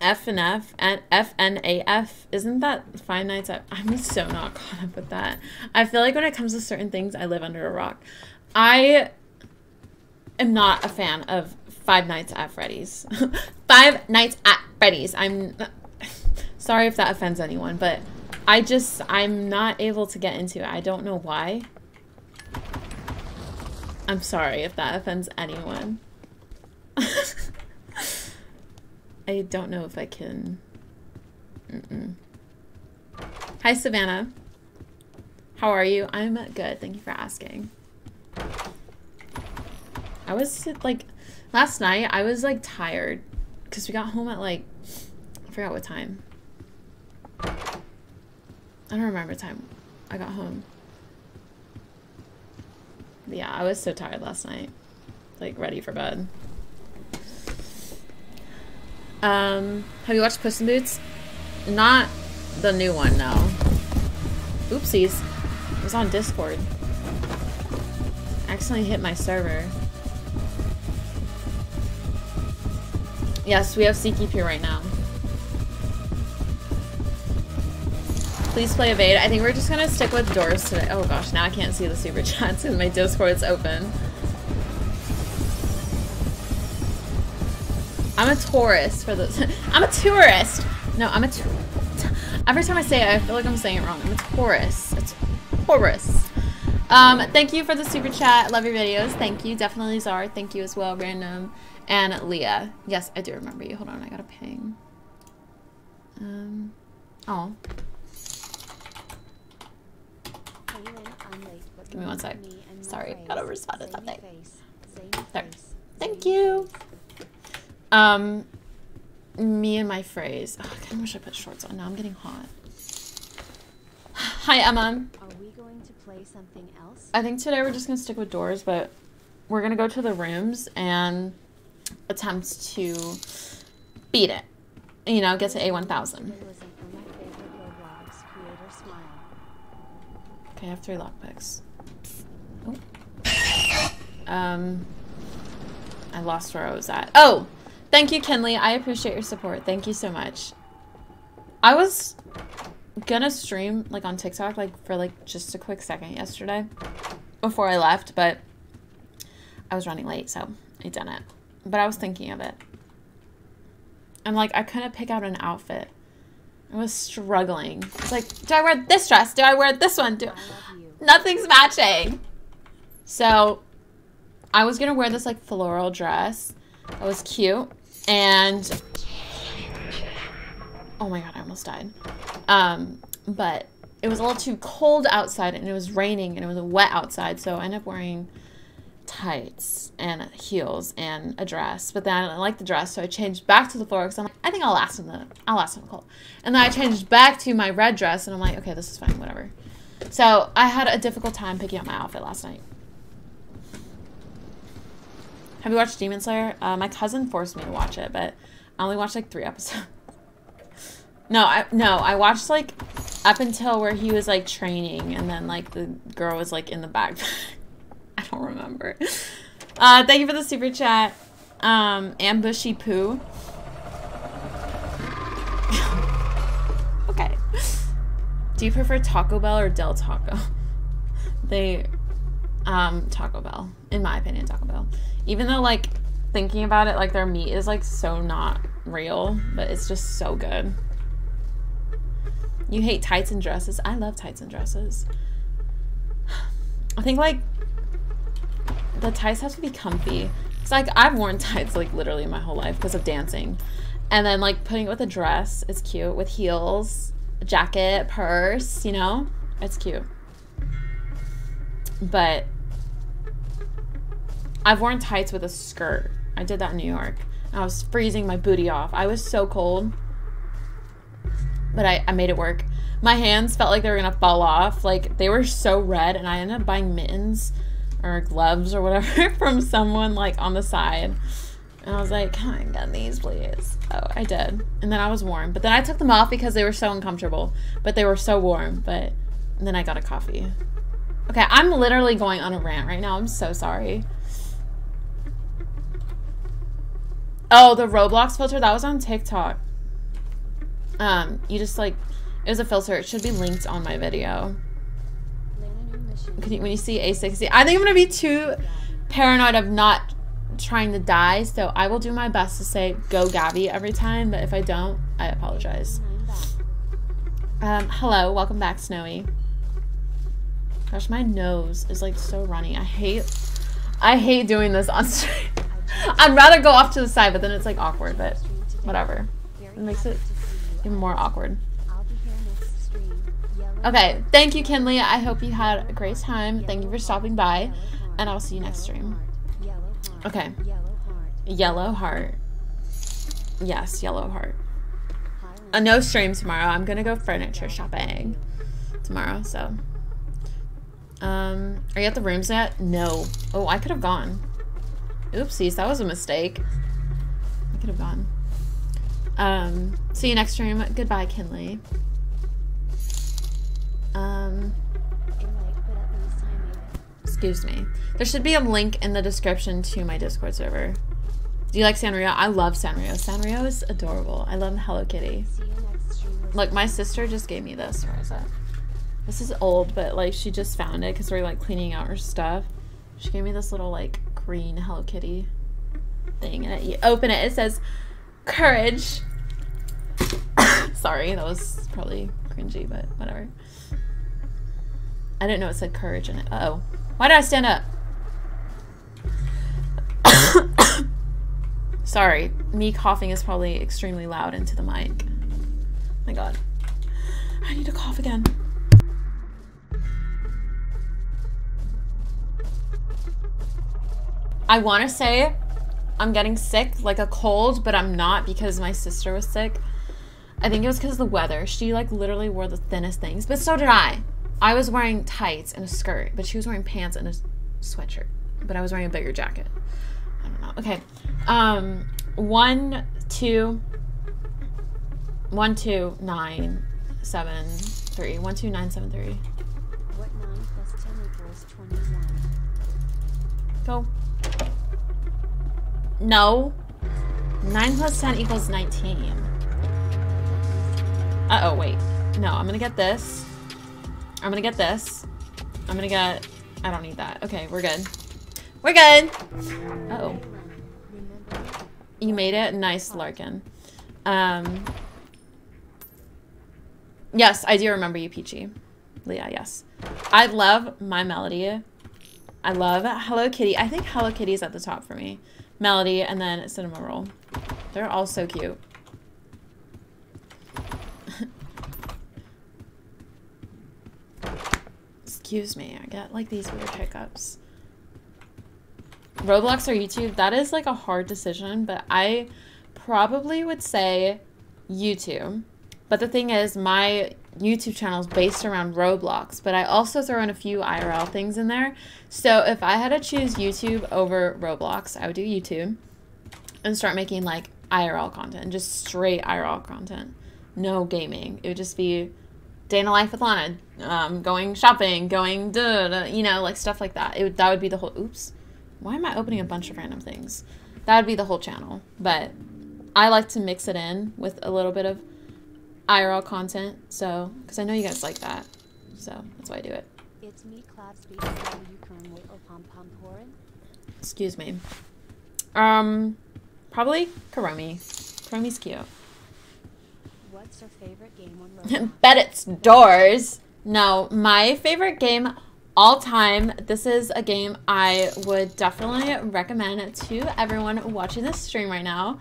F and F and F N A F. Isn't that Five Nights at... I'm so not caught up with that. I feel like when it comes to certain things, I live under a rock. I am not a fan of Five Nights at Freddy's. Five Nights at Freddy's. I'm sorry if that offends anyone, but I just I'm not able to get into it. I don't know why. I'm sorry if that offends anyone. I don't know if I can. Mm -mm. Hi, Savannah. How are you? I'm good. Thank you for asking. I was like, last night, I was like tired because we got home at like, I forgot what time. I don't remember time I got home. Yeah, I was so tired last night. Like, ready for bed. Um, have you watched Puss in Boots? Not the new one, no. Oopsies. It was on Discord. accidentally hit my server. Yes, we have here right now. Please play Evade. I think we're just gonna stick with doors today. Oh gosh, now I can't see the super chats because my Discord's open. I'm a tourist for this. I'm a tourist. No, I'm a. Every time I say it, I feel like I'm saying it wrong. I'm a tourist. It's tourist. Um, thank you for the super chat. Love your videos. Thank you. Definitely Czar. Thank you as well, Random. And Leah. Yes, I do remember you. Hold on, I got a ping. Um, oh. Give me one sec. Sorry, I gotta respond to something. There. Thank you. Um, me and my phrase. Oh, I kind of wish I put shorts on. Now I'm getting hot. Hi, Emma. Are we going to play something else? I think today we're just gonna stick with doors, but we're gonna go to the rooms and attempt to beat it. You know, get to A1000. Okay, I have three lockpicks. Um, I lost where I was at. Oh! Thank you, Kinley. I appreciate your support. Thank you so much. I was gonna stream like on TikTok like for like just a quick second yesterday before I left, but I was running late, so I didn't. But I was thinking of it. And like I couldn't pick out an outfit. I was struggling. It's like, do I wear this dress? Do I wear this one? Do nothing's matching. So I was gonna wear this like floral dress. That was cute. And oh my god, I almost died. Um, but it was a little too cold outside and it was raining and it was wet outside, so I ended up wearing tights and heels and a dress. But then I didn't like the dress, so I changed back to the floor because I'm like, I think I'll last in the I'll last in the cold. And then I changed back to my red dress and I'm like, okay, this is fine, whatever. So I had a difficult time picking out my outfit last night. Have you watched Demon Slayer? Uh, my cousin forced me to watch it, but I only watched like three episodes. no, I no, I watched like up until where he was like training, and then like the girl was like in the backpack. I don't remember. Uh, thank you for the super chat. Um, ambushy poo. okay. Do you prefer Taco Bell or Del Taco? they, um, Taco Bell. In my opinion, Taco Bell even though like thinking about it like their meat is like so not real but it's just so good. You hate tights and dresses. I love tights and dresses. I think like the tights have to be comfy. It's like i've worn tights like literally my whole life because of dancing. And then like putting it with a dress is cute. With heels jacket purse you know it's cute. But I've worn tights with a skirt. I did that in New York. I was freezing my booty off. I was so cold. But I, I made it work. My hands felt like they were gonna fall off. Like they were so red and I ended up buying mittens or gloves or whatever from someone like on the side. And I was like, can I get these please? Oh, I did. And then I was warm. But then I took them off because they were so uncomfortable. But they were so warm. But then I got a coffee. Okay, I'm literally going on a rant right now. I'm so sorry. Oh, the Roblox filter that was on TikTok. Um, you just like it was a filter. It should be linked on my video. You, when you see A60, I think I'm gonna be too paranoid of not trying to die, so I will do my best to say go Gabby every time, but if I don't, I apologize. Um, hello, welcome back, Snowy. Gosh, my nose is like so runny. I hate I hate doing this on stream. I'd rather go off to the side, but then it's like awkward, but whatever. It makes it even more awkward. Okay, thank you, Kinley. I hope you had a great time. Thank you for stopping by, and I'll see you next stream. Okay. Yellow heart. Yellow heart. Yes, yellow heart. A no stream tomorrow. I'm gonna go furniture shopping tomorrow, so. Um, are you at the rooms yet? No. Oh, I could have gone. Oopsies, that was a mistake. I could have gone. Um, see you next stream. Goodbye, Kinley. Um, A lake, but at least I made it. excuse me. There should be a link in the description to my Discord server. Do you like Sanrio? I love Sanrio. Sanrio is adorable. I love Hello Kitty. See you next stream. Look, my sister just gave me this. Where is it? This is old, but like she just found it because we're like cleaning out her stuff. She gave me this little like green Hello Kitty thing, and you open it, it says courage. Sorry, that was probably cringy, but whatever. I didn't know it said courage in it. Uh oh. Why did I stand up? Sorry, me coughing is probably extremely loud into the mic. Oh My god. I need to cough again. I want to say I'm getting sick, like a cold, but I'm not because my sister was sick. I think it was because of the weather. She like literally wore the thinnest things, but so did I. I was wearing tights and a skirt, but she was wearing pants and a sweatshirt. But I was wearing a bigger jacket. I don't know. Okay. Um, one, two, one, two, nine, seven, three. One, two, nine, seven, three. What 9 plus 10 equals 21? Go. No. Nine plus ten equals nineteen. Uh oh, wait. No, I'm gonna get this. I'm gonna get this. I'm gonna get. I don't need that. Okay, we're good. We're good. Uh oh. You made it. Nice, Larkin. Um. Yes, I do remember you, Peachy. Leah, yes. I love my melody. I love Hello Kitty. I think Hello Kitty is at the top for me. Melody and then Cinnamoroll. They're all so cute. Excuse me, I get like these weird hiccups. Roblox or YouTube? That is like a hard decision, but I probably would say YouTube. But the thing is, my YouTube channel is based around Roblox, but I also throw in a few IRL things in there. So if I had to choose YouTube over Roblox, I would do YouTube and start making like IRL content, just straight IRL content. No gaming. It would just be day in the life with Lana, um, going shopping, going duh, duh, you know, like stuff like that. It would, that would be the whole. Oops, why am I opening a bunch of random things? That would be the whole channel. But I like to mix it in with a little bit of IRL content, so because I know you guys like that, so that's why I do it. It's me, Cloud Speed, how you currently or pom pom porin? Excuse me. Um, probably Kuromi. Kuromi's cute. What's your favorite game on Roblox? Bet it's doors. No, my favorite game all time. This is a game I would definitely recommend to everyone watching this stream right now.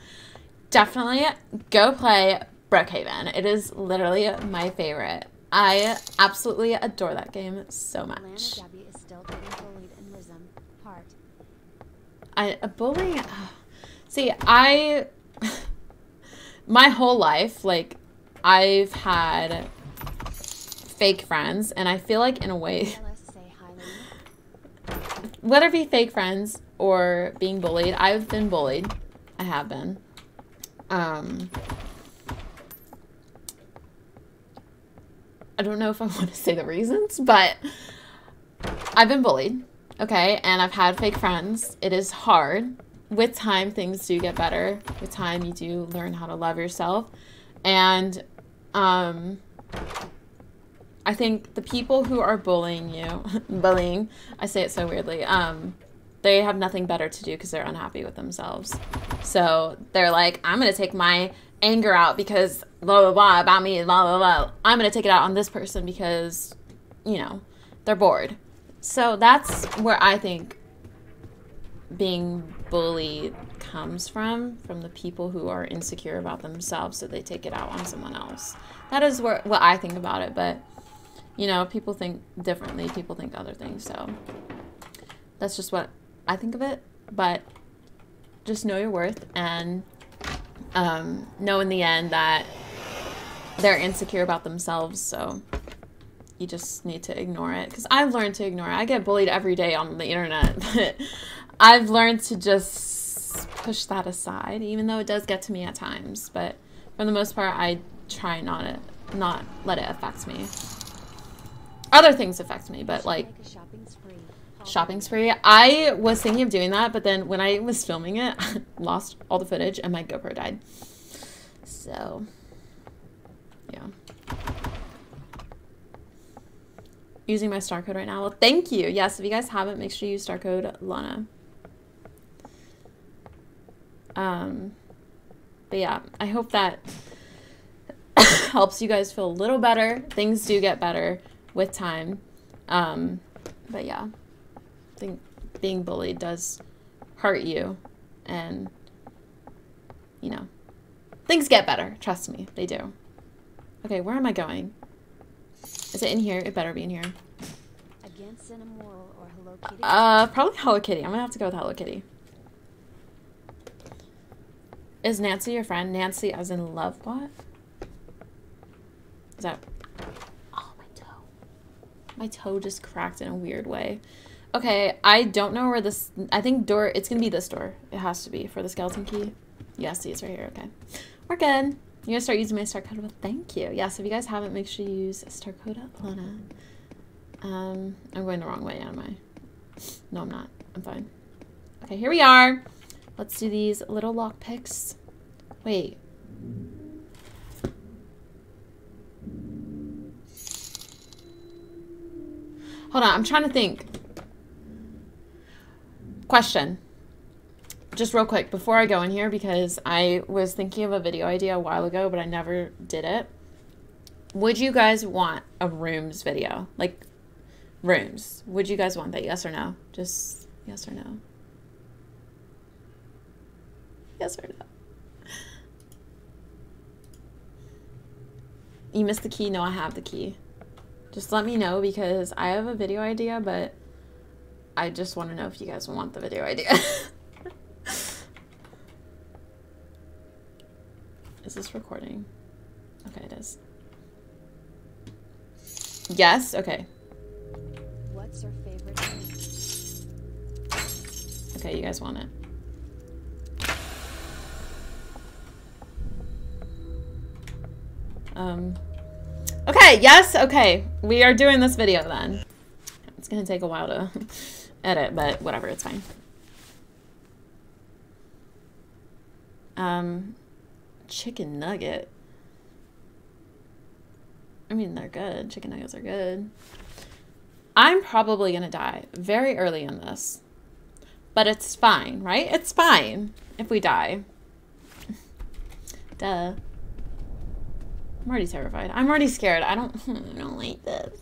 Definitely go play Brookhaven. It is literally my favorite. I absolutely adore that game so much. Gabby is still bullied in Rhythm. Heart. I a bullying. See, I my whole life, like I've had fake friends, and I feel like in a way, Let's say hi, Lana. whether it be fake friends or being bullied, I've been bullied. I have been. Um, I don't know if I want to say the reasons, but I've been bullied. Okay, and I've had fake friends. It is hard. With time, things do get better. With time, you do learn how to love yourself. And um, I think the people who are bullying you, bullying, I say it so weirdly, um, they have nothing better to do because they're unhappy with themselves. So they're like, I'm gonna take my anger out because blah blah blah about me, blah blah blah. I'm gonna take it out on this person because, you know, they're bored. So that's where I think being bullied comes from from the people who are insecure about themselves so they take it out on someone else that is where what i think about it but you know people think differently people think other things so that's just what i think of it but just know your worth and um, know in the end that they're insecure about themselves so you just need to ignore it. Because i've learned to ignore it. I get bullied every day on the internet but i've learned to just push that aside even though it does get to me at times. But for the most part i try not to not let it affect me. Other things affect me but like Make a shopping spree. Shopping spree. I was thinking of doing that but then when i was filming it I lost all the footage and my gopro died. So yeah. Using my star code right now. Well thank you. Yes if you guys haven't make sure you use star code lana. Um but yeah i hope that helps you guys feel a little better. Things do get better with time. Um but yeah think being bullied does hurt you and you know things get better. Trust me they do. Okay where am i going? Is it in here? It better be in here. Against an immoral or Hello Kitty. uh probably hello kitty. I'm gonna have to go with hello kitty. Is nancy your friend? Nancy as in love bot is that oh my toe. My toe just cracked in a weird way Okay, I don't know where this. I think door. It's gonna be this door. It has to be for the skeleton key. Yeah, see, it's right here. Okay, we're good. You're gonna start using my star code. Thank you. Yeah, so if you guys haven't, make sure you use star code Lana. Um, I'm going the wrong way, am I? No, I'm not. I'm fine. Okay, here we are. Let's do these little lock picks. Wait. Hold on, I'm trying to think. Question. Just real quick before I go in here because I was thinking of a video idea a while ago, but I never did it. Would you guys want a rooms video? Like rooms. Would you guys want that? Yes or no? Just yes or no? Yes or no? You missed the key? No, I have the key. Just let me know because I have a video idea, but I just want to know if you guys want the video idea. is this recording? Okay, it is. Yes? Okay. What's your favorite drink? Okay, you guys want it. Um, okay, yes, okay. We are doing this video then. It's gonna take a while to edit, but whatever, it's fine. Um, chicken nugget. I mean, they're good. Chicken nuggets are good. I'm probably gonna die very early in this. But it's fine, right? It's fine if we die. Duh. I'm already terrified. I'm already scared. I don't I don't like this.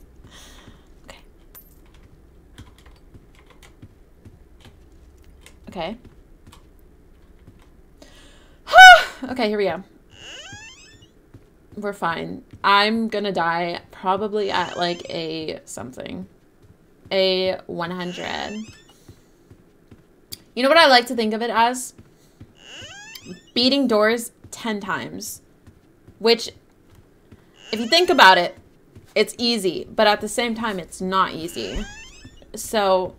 Okay. okay, here we go. We're fine. I'm gonna die probably at like a something. A 100. You know what I like to think of it as? Beating doors 10 times. Which, if you think about it, it's easy. But at the same time, it's not easy. So,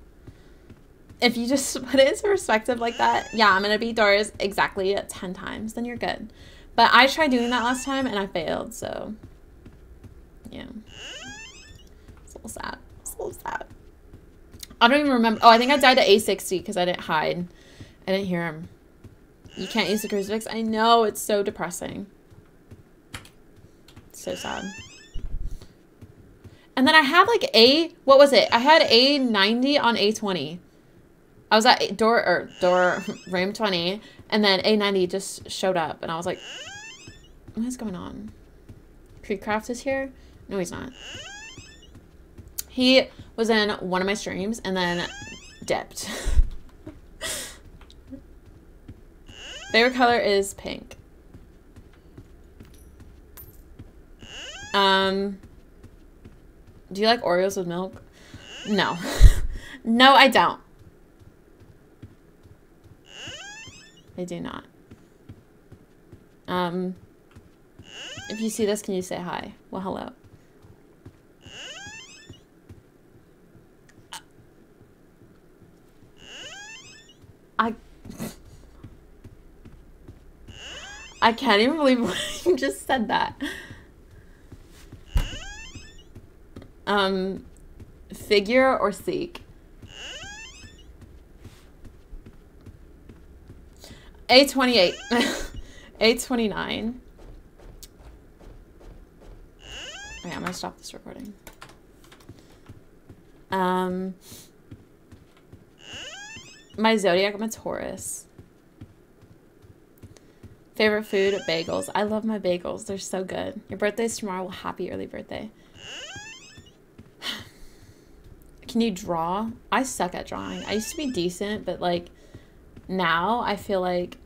if you just put it into perspective like that, yeah, I'm to beat doors exactly 10 times, then you're good. But I tried doing that last time and I failed, so. Yeah. It's a little sad. It's a little sad. I don't even remember. Oh, I think I died at A60 because I didn't hide. I didn't hear him. You can't use the crucifix. I know. It's so depressing. It's so sad. And then I had like A, what was it? I had A90 on A20. I was at door or door room 20 and then A90 just showed up and I was like what is going on? KreekCraft is here? No, he's not. He was in one of my streams and then dipped. Favorite color is pink. Um, do you like Oreos with milk? No. no, I don't. I do not. Um, if you see this, can you say hi? Well, hello. I I can't even believe you just said that. Um, figure or seek? A28. A29. Okay, I'm gonna stop this recording. Um, my zodiac, I'm a Taurus. Favorite food, bagels. I love my bagels. They're so good. Your birthday's tomorrow. Well, happy early birthday. Can you draw? I suck at drawing. I used to be decent, but like now I feel like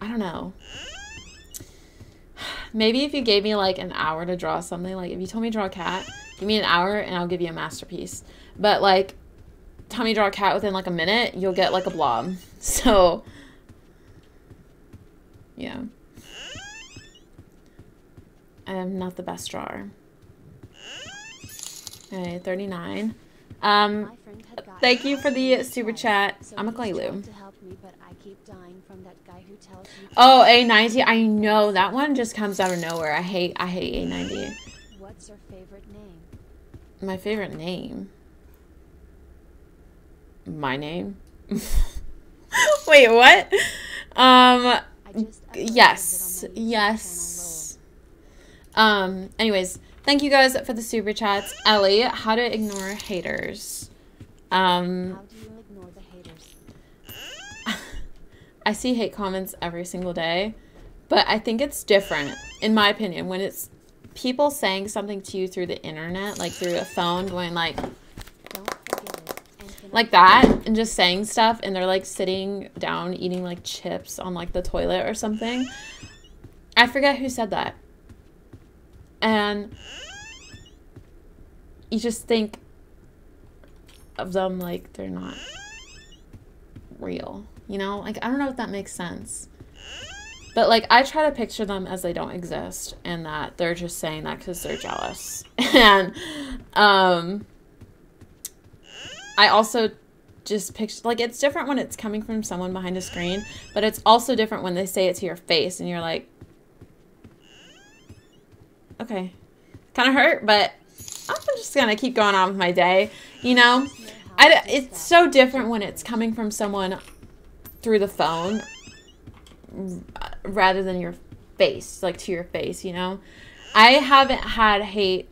I don't know. Maybe if you gave me like an hour to draw something, like if you told me to draw a cat, give me an hour and I'll give you a masterpiece. But like tell me draw a cat within like a minute, you'll get like a blob. So yeah. I'm not the best drawer. Okay, 39. Um, My friend had got thank you for the super chat. I'm a Clay Lou. Me, but I keep dying from that guy who tells you Oh, A90. I know that one just comes out of nowhere. I hate I hate A90. what's your favorite name. My favorite name. My name? Wait, what? Um I just uploaded it yes. on my YouTube Yes. Um anyways, thank you guys for the super chats. Ellie, how to ignore haters. Um channel. How do you ignore the haters? I see hate comments every single day, but I think it's different, in my opinion, when it's people saying something to you through the internet, like through a phone, going like like that, and just saying stuff, and they're like sitting down eating like chips on like the toilet or something. I forget who said that, and you just think of them like they're not real. You know, like I don't know if that makes sense. But like I try to picture them as they don't exist and that they're just saying that cuz they're jealous. and um I also just picture like it's different when it's coming from someone behind a screen, but it's also different when they say it to your face and you're like okay. Kind of hurt, but I'm just going to keep going on with my day, you know? know I, it's so different when it's coming from someone through the phone rather than your face, like to your face, you know? I haven't had hate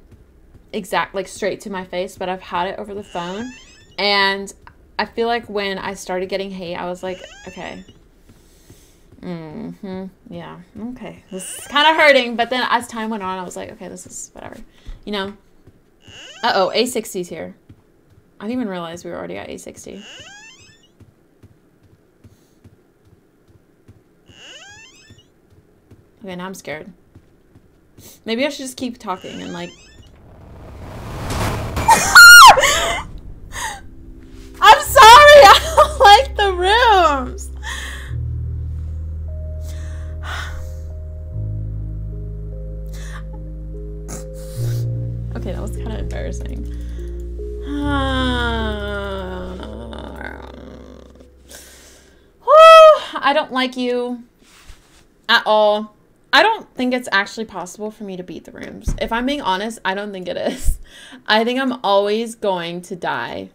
exact like straight to my face, but I've had it over the phone. And I feel like when I started getting hate, I was like, okay. Mm-hmm. Yeah. Okay. This is kind of hurting, but then as time went on, I was like, okay, this is whatever. You know? Uh-oh, A60's here. I didn't even realize we were already at A60. Okay, now I'm scared. Maybe I should just keep talking and like. I'm sorry. I don't like the rooms. Okay, that was kind of embarrassing. I don't like you at all. I don't think it's actually possible for me to beat the rooms. If I'm being honest, I don't think it is. I think I'm always going to die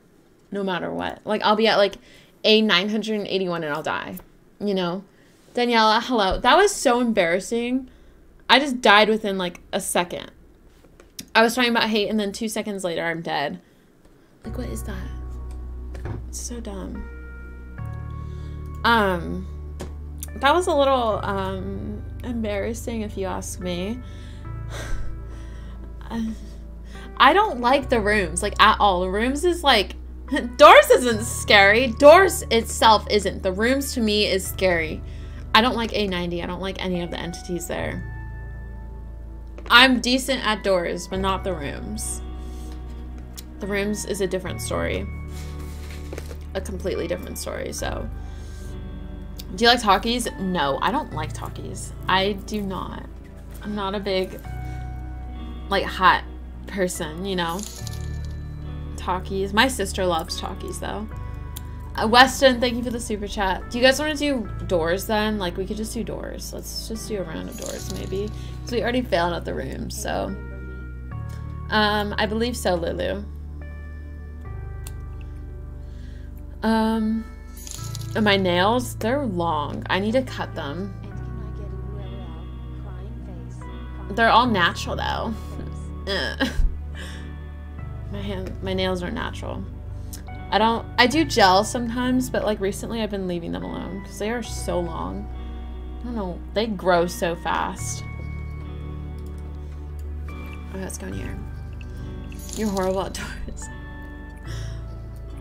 no matter what. Like I'll be at like a 981 and I'll die. You know? Daniela, hello. That was so embarrassing. I just died within like a second. I was talking about hate and then 2 seconds later I'm dead. Like what is that? It's so dumb. Um, that was a little um embarrassing if you ask me. I don't like the rooms like at all. The rooms is like Doors isn't scary. Doors itself isn't. The rooms to me is scary. I don't like A90. I don't like any of the entities there. I'm decent at doors, but not the rooms. The rooms is a different story. A completely different story, so. Do you like Takis? No, I don't like Takis. I do not. I'm not a big, like, hot person, you know? Takis. My sister loves Takis, though. Uh, Weston, thank you for the super chat. Do you guys want to do doors then? Like, we could just do doors. Let's just do a round of doors, maybe. Because we already failed at the rooms, so. Um, I believe so, Lulu. Um, my nails, they're long. I need to cut them. They're all natural, though. my hand, my nails are natural. I don't, I do gel sometimes, but like recently I've been leaving them alone because they are so long. I don't know, they grow so fast. Oh, let's go in here. You're horrible at doors.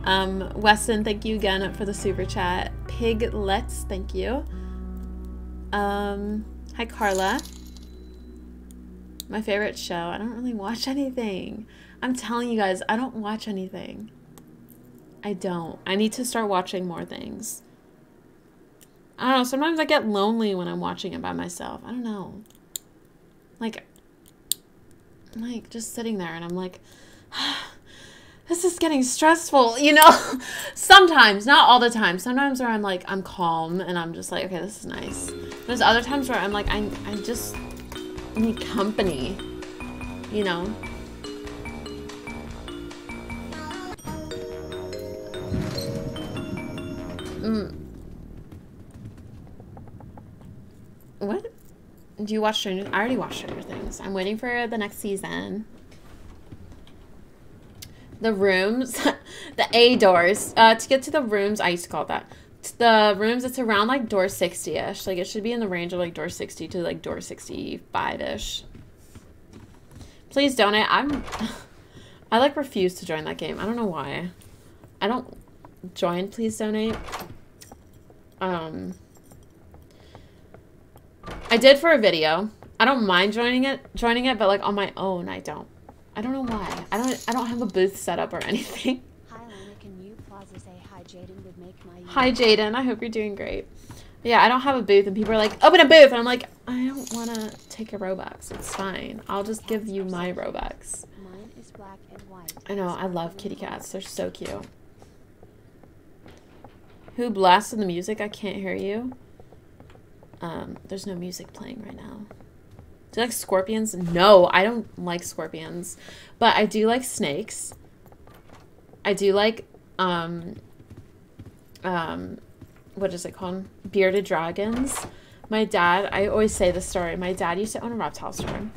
Um, Weston, thank you again for the super chat. Piglets, thank you. Um, hi Carla. My favorite show. I don't really watch anything. I'm telling you guys, I don't watch anything. I don't. I need to start watching more things. I don't know. Sometimes I get lonely when I'm watching it by myself. I don't know. Like, like just sitting there and I'm like, this is getting stressful, you know? Sometimes, not all the time. Sometimes where I'm like, I'm calm and I'm just like, okay, this is nice. There's other times where I'm like, I, I just need company, you know? Mm. What? Do you watch Stranger? I already watched Stranger Things. I'm waiting for the next season. The rooms, the A doors. Uh, to get to the rooms, I used to call that. The rooms, it's around like door 60-ish. Like it should be in the range of like door 60 to like door 65-ish. Please donate. I'm, I like refuse to join that game. I don't know why. I don't join, please donate. Um, I did for a video. I don't mind joining it, joining it, but like on my own, I don't. I don't know why. I don't. I don't have a booth set up or anything. Hi, Lana. Can you and say hi, Jaden would make my. Hi, Jaden. I hope you're doing great. Yeah, I don't have a booth, and people are like, open a booth, and I'm like, I don't want to take your Robux. It's fine. I'll just give you my Robux. Mine is black and white. I know. I love kitty cats. They're so cute. Who blasted the music? I can't hear you. Um, there's no music playing right now. Do you like scorpions? No, I don't like scorpions. But I do like snakes. I do like, um, um, what is it called? Bearded dragons. My dad, I always say this story. My dad used to own a reptile store.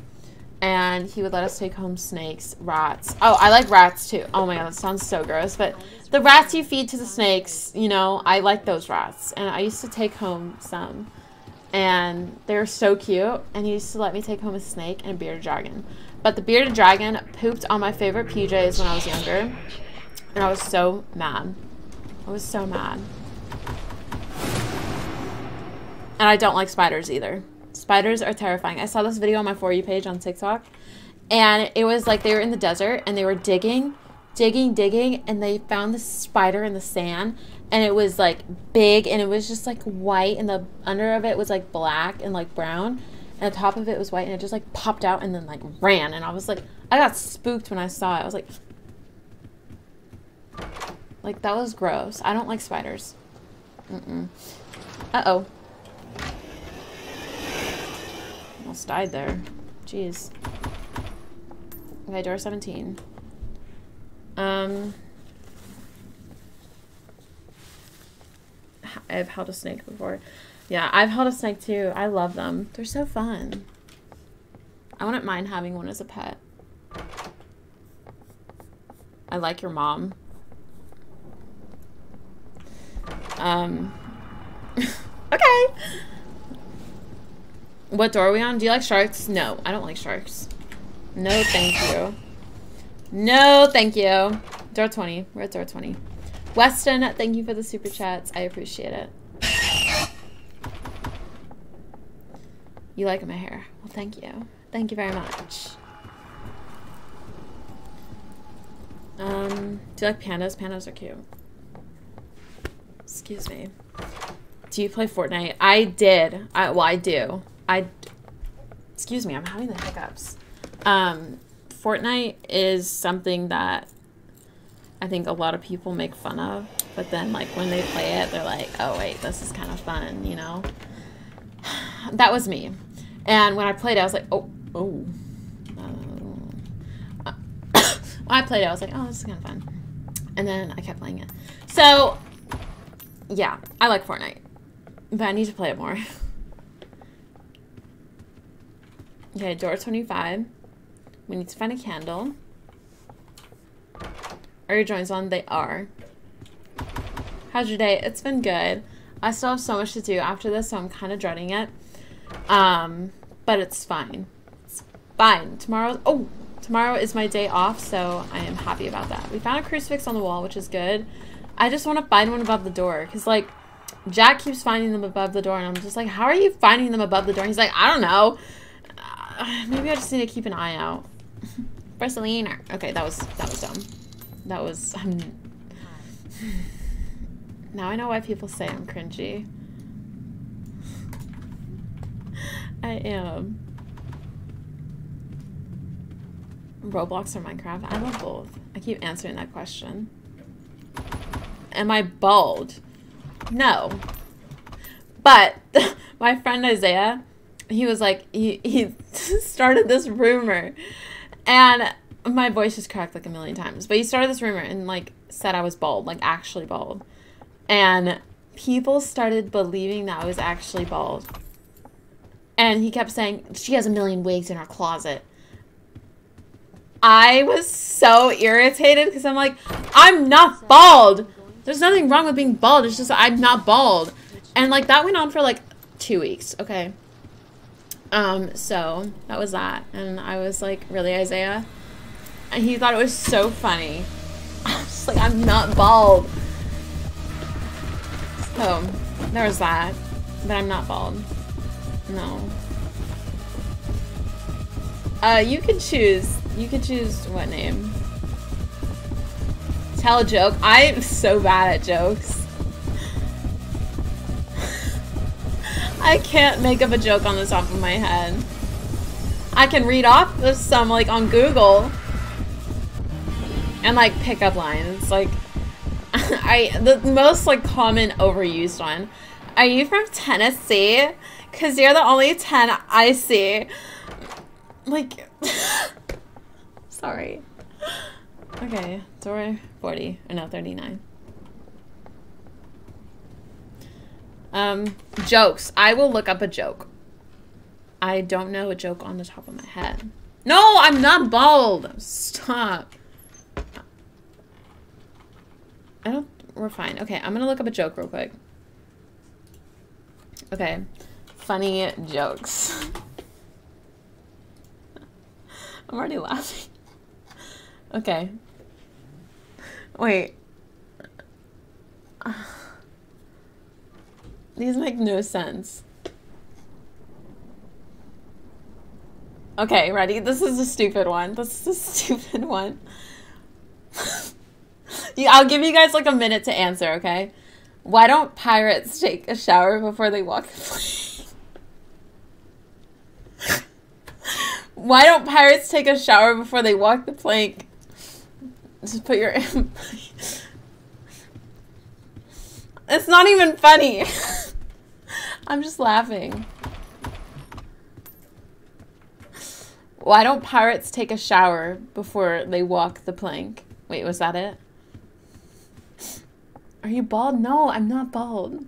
And he would let us take home snakes, rats. Oh, I like rats too. Oh my god, that sounds so gross. But the rats you feed to the snakes, you know, I like those rats. And I used to take home some and they're so cute. And he used to let me take home a snake and a bearded dragon. But the bearded dragon pooped on my favorite PJs when I was younger, and I was so mad. I was so mad. And I don't like spiders either. Spiders are terrifying. I saw this video on my For You page on TikTok, and it was like they were in the desert and they were digging, digging, digging, and they found this spider in the sand, and it was like big and it was just like white and the under of it was like black and like brown and the top of it was white and it just like popped out and then like ran and I was like I got spooked when I saw it. I was like like that was gross. I don't like spiders. Mm-mm. Uh-oh. Almost died there. Jeez. Okay, door 17. Um I've held a snake before. Yeah, I've held a snake too. I love them. They're so fun. I wouldn't mind having one as a pet. I like your mom. Um, okay. What door are we on? Do you like sharks? No, I don't like sharks. No, thank you. No, thank you. Door 20. We're at door 20. Weston, thank you for the super chats. I appreciate it. You like my hair. Well, thank you. Thank you very much. Um, do you like pandas? Pandas are cute. Excuse me. Do you play Fortnite? I did. I well, I do. I. Excuse me. I'm having the hiccups. Um, Fortnite is something that I think a lot of people make fun of, but then like when they play it, they're like, "Oh wait, this is kind of fun," you know. that was me, and when I played it, I was like, "Oh, oh." Uh, when I played it, I was like, "Oh, this is kind of fun," and then I kept playing it. So, yeah, I like Fortnite, but I need to play it more. okay, door twenty-five. We need to find a candle. Are your joints on? They are. How's your day? It's been good. I still have so much to do after this, so I'm kind of dreading it. Um, but it's fine. It's fine. Tomorrow, oh, tomorrow is my day off, so I am happy about that. We found a crucifix on the wall, which is good. I just want to find one above the door, because, like, Jack keeps finding them above the door, and I'm just like, how are you finding them above the door? And he's like, I don't know. Uh, maybe I just need to keep an eye out. Bristolina. Okay, that was that was dumb. That was um, Now I know why people say I'm cringy. I am. Roblox or Minecraft? I love both. I keep answering that question. Am I bald? No. But my friend Isaiah, he was like, he, he started this rumor and my voice just cracked like a million times. But he started this rumor and like said I was bald, like actually bald. And people started believing that I was actually bald. And he kept saying, she has a million wigs in her closet. I was so irritated because I'm like, I'm not bald. There's nothing wrong with being bald. It's just I'm not bald. And like that went on for like two weeks. Okay. Um, so that was that. And I was like, really, Isaiah? And he thought it was so funny. I was like, I'm not bald. So there was that. But I'm not bald. No. Uh, you can choose. You can choose what name. Tell a joke. I'm so bad at jokes. I can't make up a joke on the top of my head. I can read off some like on Google and like pickup lines. Like I the most like common overused one. Are you from Tennessee? Cause you're the only 10 I see. Like sorry. Okay, door 40 or no 39. Um, jokes. I will look up a joke. I don't know a joke on the top of my head. No, I'm not bald. Stop. I don't, we're fine. Okay, I'm gonna look up a joke real quick. Okay, funny jokes. I'm already laughing. Okay. Wait. These make no sense. Okay, ready? This is a stupid one. This is a stupid one. I'll give you guys like a minute to answer, okay? Why don't pirates take a shower before they walk the plank? Why don't pirates take a shower before they walk the plank? Just put your... it's not even funny. I'm just laughing. Why don't pirates take a shower before they walk the plank? Wait, was that it? Are you bald? No, I'm not bald.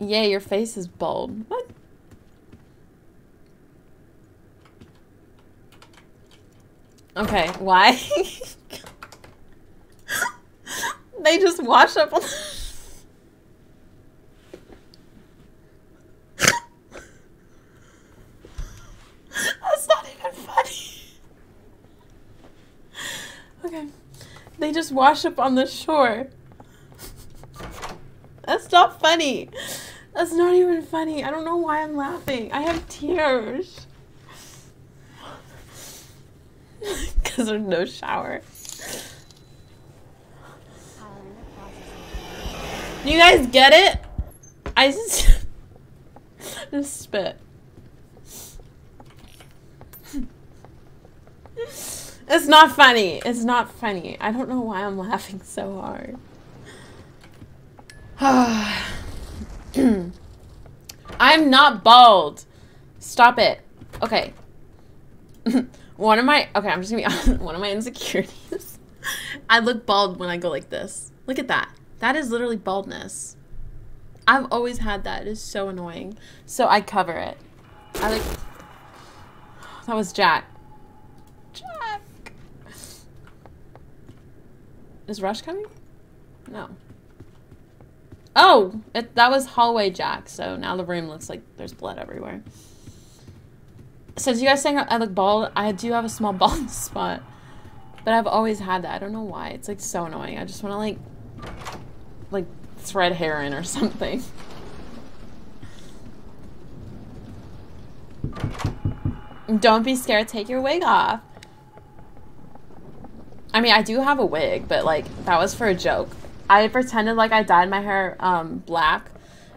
Yeah, your face is bald. What? Okay, why? they just wash up on That's not even funny. Okay. They just wash up on the shore. That's not funny. That's not even funny. I don't know why I'm laughing. I have tears. Because there's no shower. You guys get it? I just, just spit. It's not funny. It's not funny. I don't know why I'm laughing so hard. I'm not bald. Stop it. Okay. one of my okay, I'm just gonna be honest. One of my insecurities. I look bald when I go like this. Look at that. That is literally baldness. I've always had that. It is so annoying. So I cover it. I like. That was Jack. Jack. Is Rush coming? No. Oh, it, that was hallway Jack. So now the room looks like there's blood everywhere. Since you guys saying I look bald, I do have a small bald spot, but I've always had that. I don't know why. It's like so annoying. I just want to like, like thread hair in or something. Don't be scared. Take your wig off. I mean, I do have a wig, but like that was for a joke. I pretended like I dyed my hair um, black,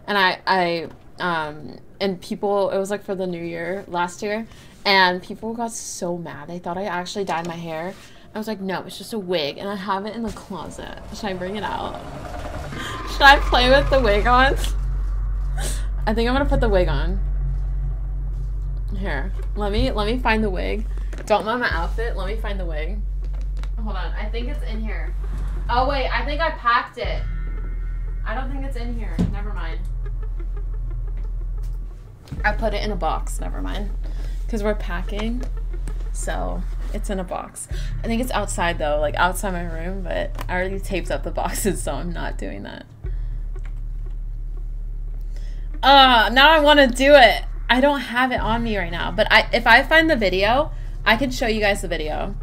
and I I um, and people it was like for the new year last year, and people got so mad. They thought I actually dyed my hair. I was like, no, it's just a wig, and I have it in the closet. Should I bring it out? Should I play with the wig on? I think I'm gonna put the wig on. Here, let me let me find the wig. Don't mind my outfit. Let me find the wig. Hold on, I think it's in here. Oh wait, I think I packed it. I don't think it's in here. Never mind. I put it in a box. Never mind. Because we're packing, so it's in a box. I think it's outside though, like outside my room. But I already taped up the boxes, so I'm not doing that. Uh, now I want to do it. I don't have it on me right now, but I if I find the video, I can show you guys the video.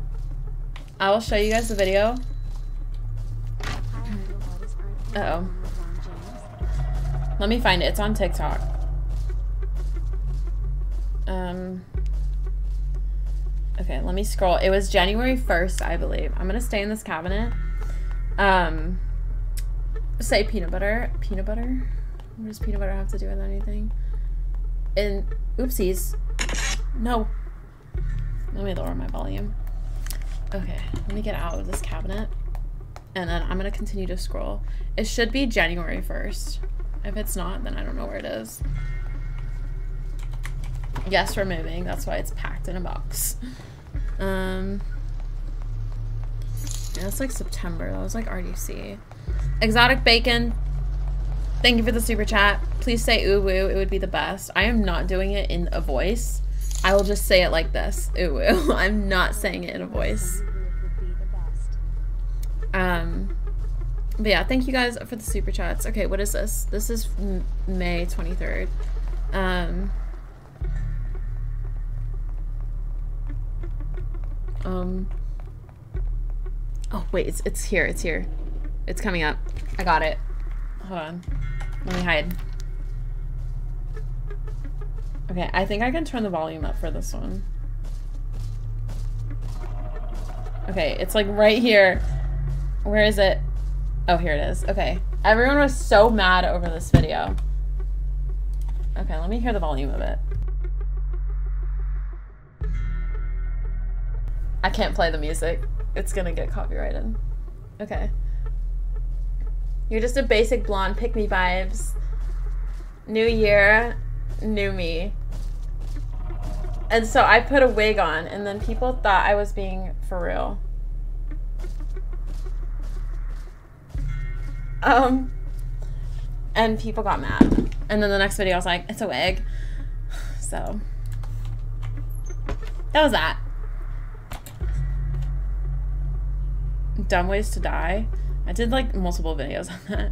I will show you guys the video. LeBron James. Let me find it. It's on TikTok. Um. Okay, let me scroll. It was January 1st, I believe. I'm to stay in this cabinet. Um. Say peanut butter. Peanut butter? What does peanut butter have to do with anything? And. Oopsies. No. Let me lower my volume. Okay, let me get out of this cabinet. And then I'm going to continue to scroll. It should be January 1st. If it's not, then I don't know where it is. Yes, we're moving. That's why it's packed in a box. Um, yeah, that's like September. That was like RDC. Exotic bacon. Thank you for the super chat. Please say ooh woo. It would be the best. I am not doing it in a voice. I will just say it like this. Ooh woo. I'm not saying it in a voice. Um, but yeah, thank you guys for the super chats. Okay, what is this? This is May 23rd. Um, um, oh wait, it's, it's here, it's here. It's coming up. I got it. Hold on. Let me hide. Okay, I think I can turn the volume up for this one. Okay, it's like right here. Where is it? Oh, here it is. Okay. Everyone was so mad over this video. Okay, let me hear the volume of it. I can't play the music. It's gonna get copyrighted. Okay. You're just a basic blonde pick me vibes. New year, new me. And so I put a wig on, and then people thought I was being for real. Um, and people got mad. And then the next video, I was like, it's a wig. So, that was that. Dumb ways to die. I did like multiple videos on that.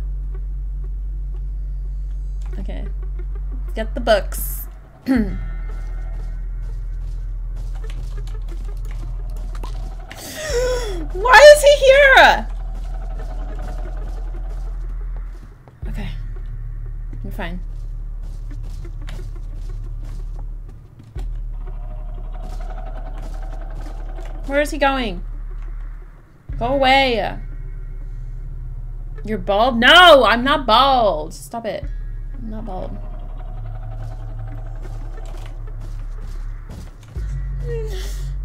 Okay. Get the books. Why is he here! Okay. You're fine. Where is he going? Go away. You're bald? No, I'm not bald. Stop it. I'm not bald.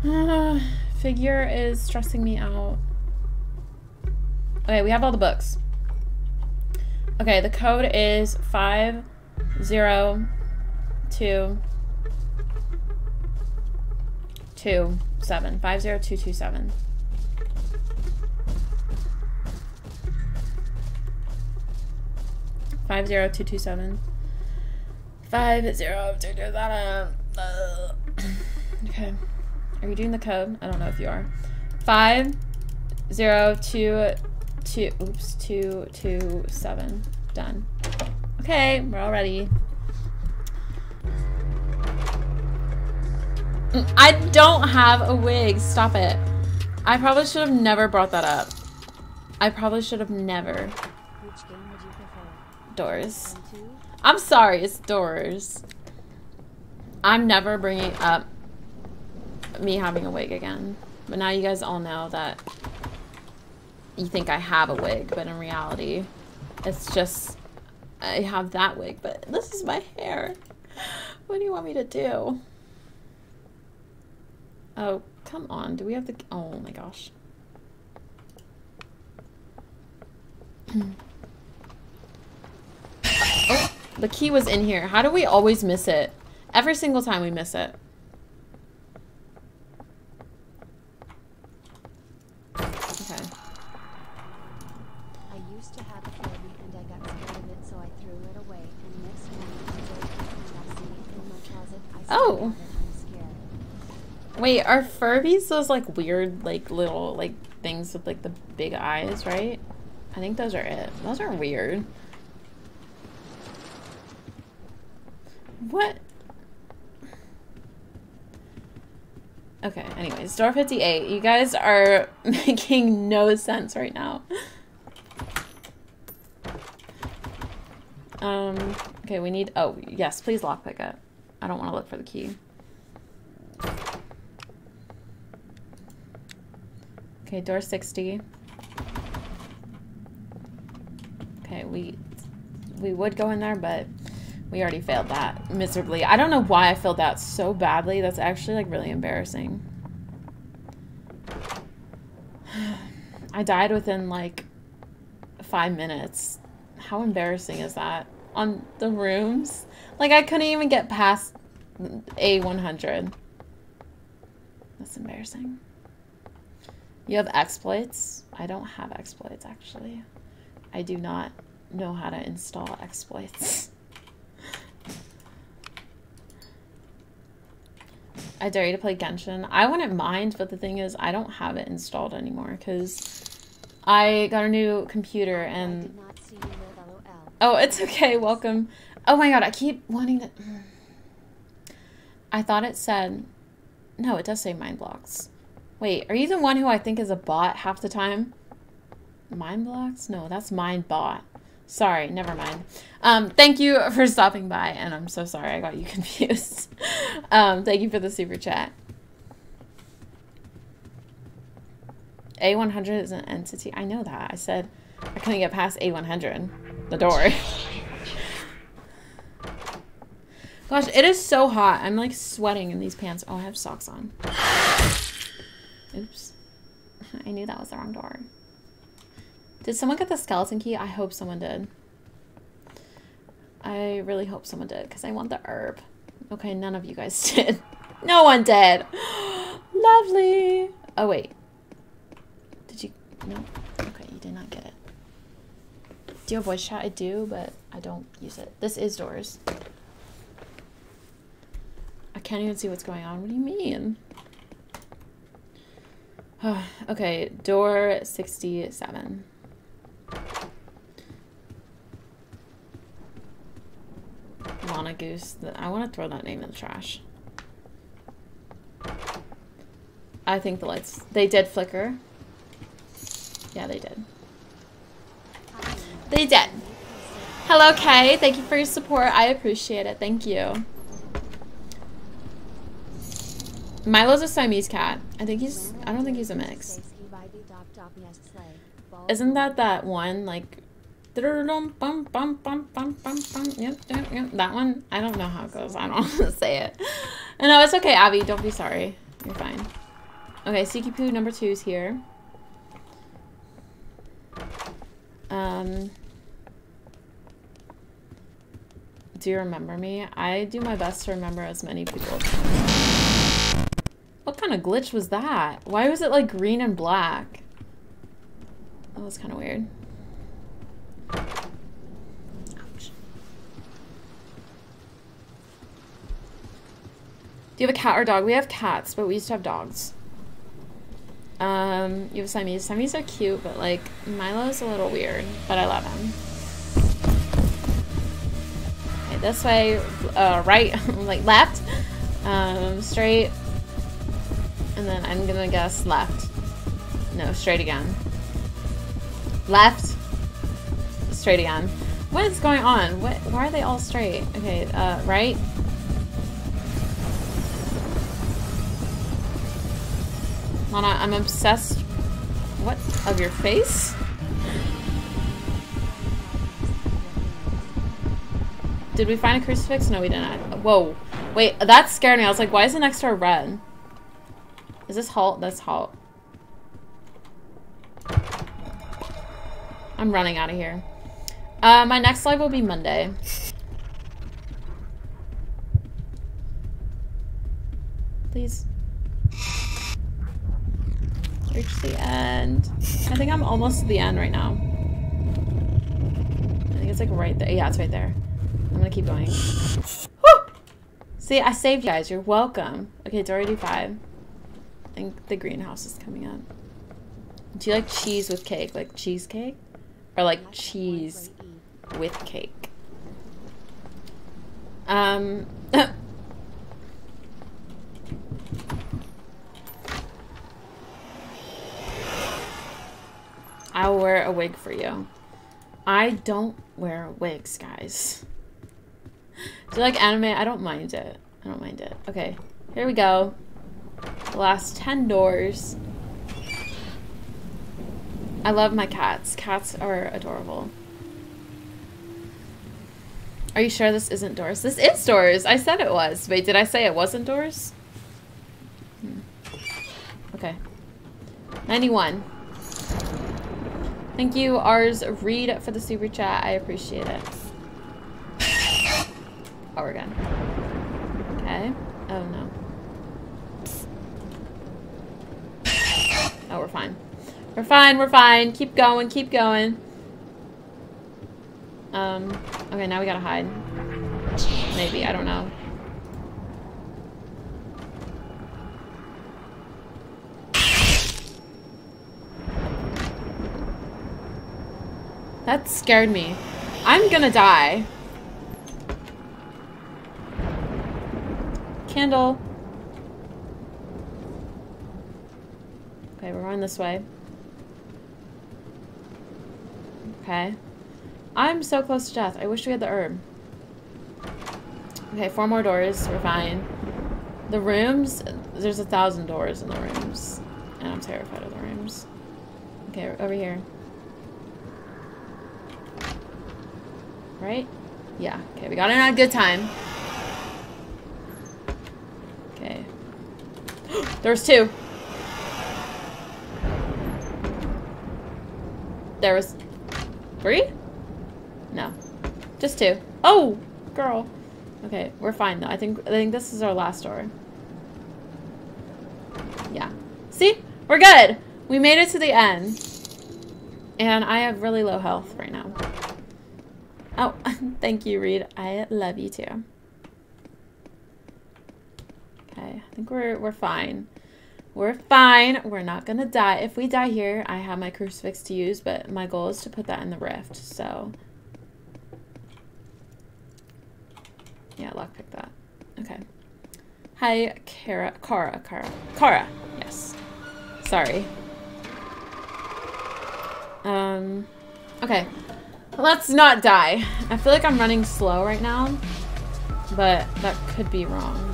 figure is stressing me out. Okay, we have all the books. Okay, the code is five zero two two seven five zero two two seven. Five zero two two seven. Five zero two two seven. Uh, okay. Are you doing the code? I don't know if you are. Five zero two two oops two two seven. Done. Okay, we're all ready. I don't have a wig. Stop it. I probably should have never brought that up. I probably should have never. Which game would you prefer? Doors. I'm sorry, it's doors. I'm never bringing up me having a wig again. But now you guys all know that you think I have a wig, but in reality, it's just I have that wig, but this is my hair. What do you want me to do? Oh, come on. Do we have the... Oh my gosh. oh, the key was in here. How do we always miss it? Every single time we miss it. Okay. I used to have a Furby and I got scared of it, so I threw it away. And next morning, I woke up and I see it in my closet. I still Oh. Wait, are Furbies those like weird, like little, like things with like the big eyes, right? I think those are it. Those are weird. What? Okay, anyways, door 58. You guys are making no sense right now. Um, okay, we need, oh, yes, please lockpick it. I don't want to look for the key. Okay, door 60. Okay, we we would go in there, but we already failed that miserably. I don't know why I failed that so badly. That's actually like really embarrassing. I died within like five minutes. How embarrassing is that? On the rooms? Like I couldn't even get past A100. That's embarrassing. You have exploits? I don't have exploits actually. I do not know how to install exploits. I dare you to play Genshin. I wouldn't mind, but the thing is, I don't have it installed anymore because I got a new computer and did not see you live LOL. Oh, it's okay. Welcome. Oh my god, I keep wanting to. I thought it said. No, it does say mind blocks. Wait, are you the one who I think is a bot half the time? Mind blocks? No, that's mind bot. Sorry, never mind. Um, thank you for stopping by, and I'm so sorry I got you confused. um, thank you for the super chat. A100 is an entity. I know that. I said I couldn't get past A100, the door. Gosh, it is so hot. I'm like sweating in these pants. Oh, I have socks on. Oops. I knew that was the wrong door. Did someone get the skeleton key? I hope someone did. I really hope someone did because I want the herb. Okay, none of you guys did. No one did. Lovely. Oh, wait. Did you? No. Okay, you did not get it. Do you have voice chat? I do, but I don't use it. This is doors. I can't even see what's going on. What do you mean? okay, door 67. Lana Goose. I want to throw that name in the trash. I think the lights, they did flicker. Yeah, they did. They did. Hello, Kay. Thank you for your support. I appreciate it. Thank you. Milo's a Siamese cat. I think he's. I don't think he's a mix. Isn't that that one like? That one. I don't know how it goes. I don't want to say it. No, it's okay, Abby. Don't be sorry. You're fine. Okay, Poo number two is here. Um, do you remember me? I do my best to remember as many people. What kind of glitch was that? Why was it like green and black? That was kind of weird. Ouch. Do you have a cat or dog? We have cats, but we used to have dogs. Um, you have Siamese. Siamese are cute, but like Milo's a little weird, but I love him. Okay, this way, uh, right, like left, um, straight, and then I'm gonna guess left. No, straight again. Left, straight again. What is going on? What? Why are they all straight? Okay, uh, right. Lana, I'm obsessed. What? Of your face? Did we find a crucifix? No, we didn't. Whoa. Wait, that scared me. I was like, why is it next a red? Is this halt? That's halt. I'm running out of here. Uh, my next live will be Monday. Please. Reach the end. I think I'm almost to the end right now. I think it's like right there. Yeah, it's right there. I'm gonna keep going. Woo! See, I saved you guys. You're welcome. Okay, it's already five. I think the greenhouse is coming up. Do you like cheese with cake? Like cheesecake? Or like cheese with cake? Um... I'll wear a wig for you. I don't wear wigs, guys. Do you like anime? I don't mind it. I don't mind it. Okay, here we go. The last 10 doors. I love my cats. Cats are adorable. Are you sure this isn't doors? This is doors. I said it was. Wait, did I say it wasn't doors? Hmm. Okay. 91. Thank you, ours read for the super chat. I appreciate it. Oh, we're good. Okay. Oh no. Oh, we're fine. We're fine, we're fine. Keep going, keep going. Um, okay, now we gotta hide. Maybe, I don't know. That scared me. I'm gonna die. Candle. Okay, we're going this way. Okay. I'm so close to death. I wish we had the herb. Okay, four more doors. We're fine. The rooms, there's a thousand doors in the rooms. And I'm terrified of the rooms. Okay, over here. Right? Yeah. Okay, we got in at a good time. Okay. There's two. There was three? No. Just two. Oh, girl. Okay, we're fine though. I think I think this is our last door. Yeah. See? We're good. We made it to the end. And I have really low health right now. Oh, thank you, Reed. I love you too. Okay, I think we're we're fine. We're fine. We're not gonna die. If we die here, I have my crucifix to use, but my goal is to put that in the rift, so. Yeah, lockpick that. Okay. Hi, Kara, Kara, Kara, Kara, yes. Sorry. Um, okay. Let's not die. I feel like I'm running slow right now, but that could be wrong.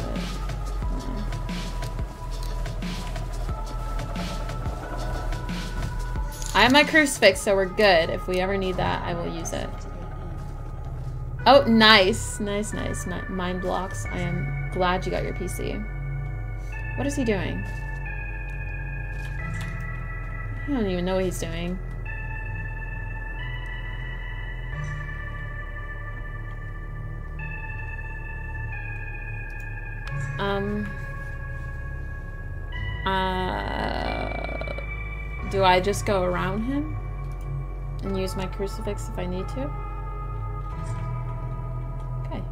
I have my crucifix, so we're good. If we ever need that, I will use it. Oh, nice. Nice, nice. Mind blocks. I am glad you got your PC. What is he doing? I don't even know what he's doing. Um... Uh... Do I just go around him? And use my crucifix if I need to? Okay.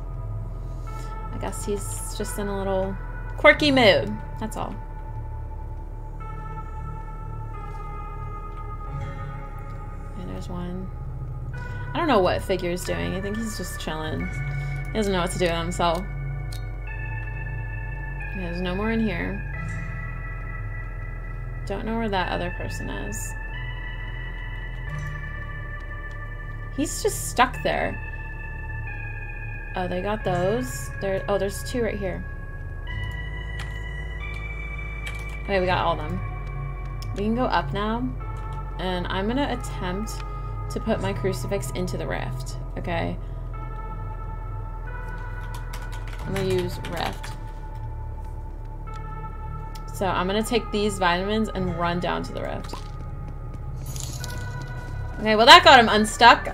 I guess he's just in a little quirky mood. That's all. And there's one. I don't know what Figure's doing. I think he's just chilling. He doesn't know what to do with himself. There's no more in here. Don't know where that other person is. He's just stuck there. Oh, they got those. There. Oh, there's two right here. Okay, we got all of them. We can go up now. And I'm going to attempt to put my crucifix into the rift. Okay. I'm going to use rift. So I'm going to take these vitamins and run down to the rift. Okay, well that got him unstuck.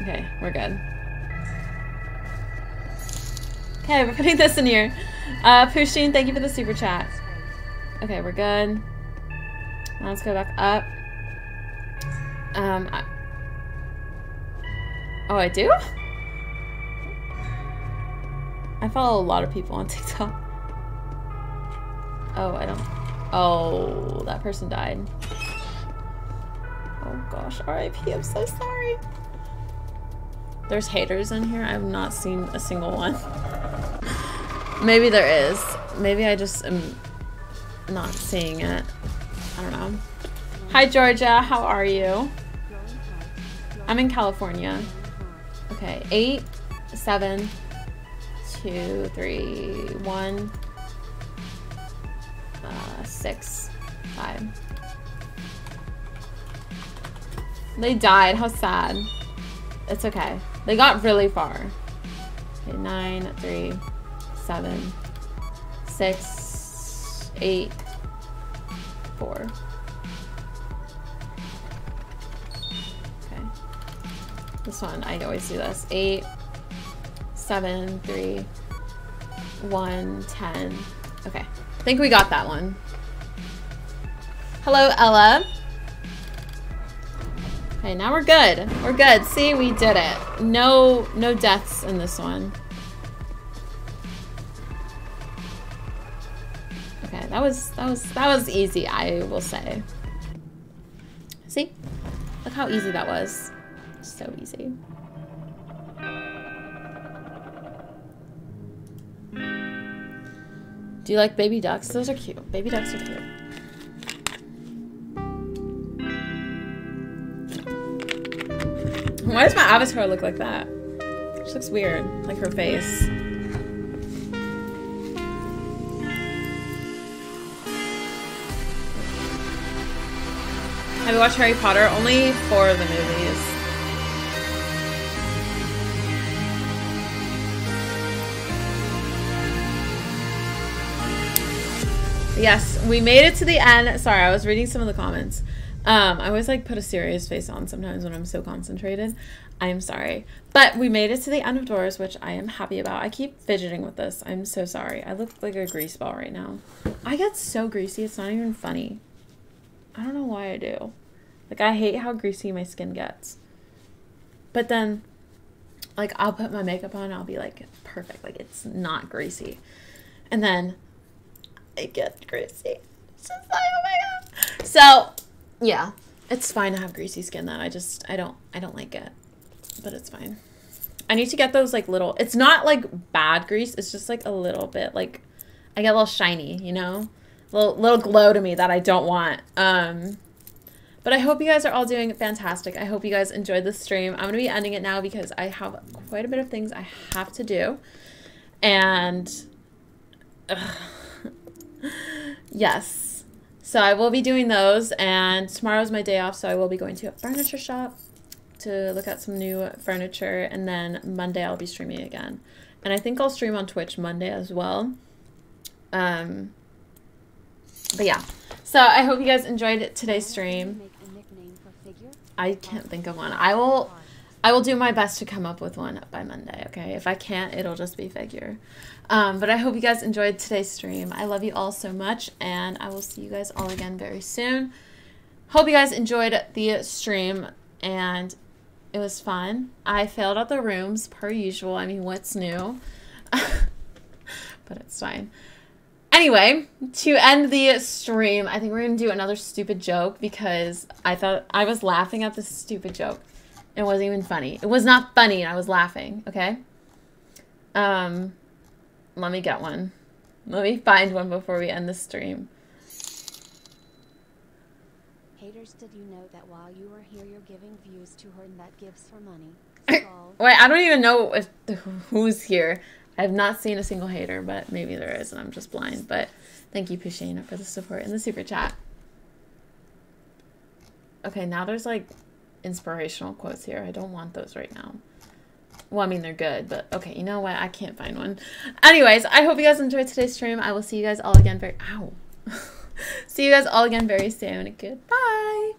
Okay, we're good. Okay, we're putting this in here. Uh, Pusheen, thank you for the super chat. Okay, we're good. Now let's go back up. Um, I oh, I do? I follow a lot of people on TikTok. Oh, I don't. Oh, that person died. Oh gosh, RIP, I'm so sorry. There's haters in here. I've not seen a single one. Maybe there is. Maybe I just am not seeing it. I don't know. Hi, Georgia. How are you? I'm in California. Okay, eight, seven, two, three, one, uh, six, five. They died. How sad. It's okay. They got really far. Okay, nine, three, seven, six, eight, four. Okay. This one, I always do this. Eight, seven, three, one, ten. Okay. I think we got that one. Hello, Ella. Okay, now we're good. We're good. See, we did it. No, no deaths in this one. Okay, that was that was that was easy, I will say. See? Look how easy that was. So easy. Do you like baby ducks? Those are cute. Baby ducks are cute. Why does my avatar look like that? She looks weird, like her face. Have you watched Harry Potter? Only four of the movies. Yes, we made it to the end. Sorry, I was reading some of the comments. Um, I always like put a serious face on sometimes when I'm so concentrated. I am sorry. But we made it to the end of doors, which I am happy about. I keep fidgeting with this. I'm so sorry. I look like a grease ball right now. I get so greasy, it's not even funny. I don't know why I do. Like, I hate how greasy my skin gets. But then, like, I'll put my makeup on, I'll be like, perfect. Like, it's not greasy. And then I get greasy. It's just like, oh my god. So, yeah, it's fine to have greasy skin. though. I just I don't I don't like it, but it's fine. I need to get those like little. It's not like bad grease. It's just like a little bit like I get a little shiny, you know, little, little glow to me that I don't want. Um, but I hope you guys are all doing fantastic. I hope you guys enjoyed the stream. I'm going to be ending it now because I have quite a bit of things I have to do. And yes. So I will be doing those. And tomorrow's my day off. So I will be going to a furniture shop to look at some new furniture. And then Monday I'll be streaming again. And I think I'll stream on Twitch Monday as well. Um, but yeah. So I hope you guys enjoyed today's stream. I can't think of one. I will I will do my best to come up with one by Monday, okay? If I can't, it'll just be figure. Um, but I hope you guys enjoyed today's stream. I love you all so much, and I will see you guys all again very soon. Hope you guys enjoyed the stream, and it was fun. I failed out the rooms, per usual. I mean, what's new? but it's fine. Anyway, to end the stream, I think we're going to do another stupid joke because I thought I was laughing at this stupid joke. It wasn't even funny. It was not funny and I was laughing, okay? Um, let me get one. Let me find one before we end the stream. Haters, did you know that while you were here, you're giving views to her and that gives for money? Wait, I don't even know if, who's here. I have not seen a single hater, but maybe there is, and I'm just blind. But thank you, Pushina, for the support in the super chat. Okay, now there's like inspirational quotes here. I don't want those right now. Well, I mean, they're good, but okay, you know what? I can't find one. Anyways, I hope you guys enjoyed today's stream. I will see you guys all again very... Ow. see you guys all again very soon. Goodbye.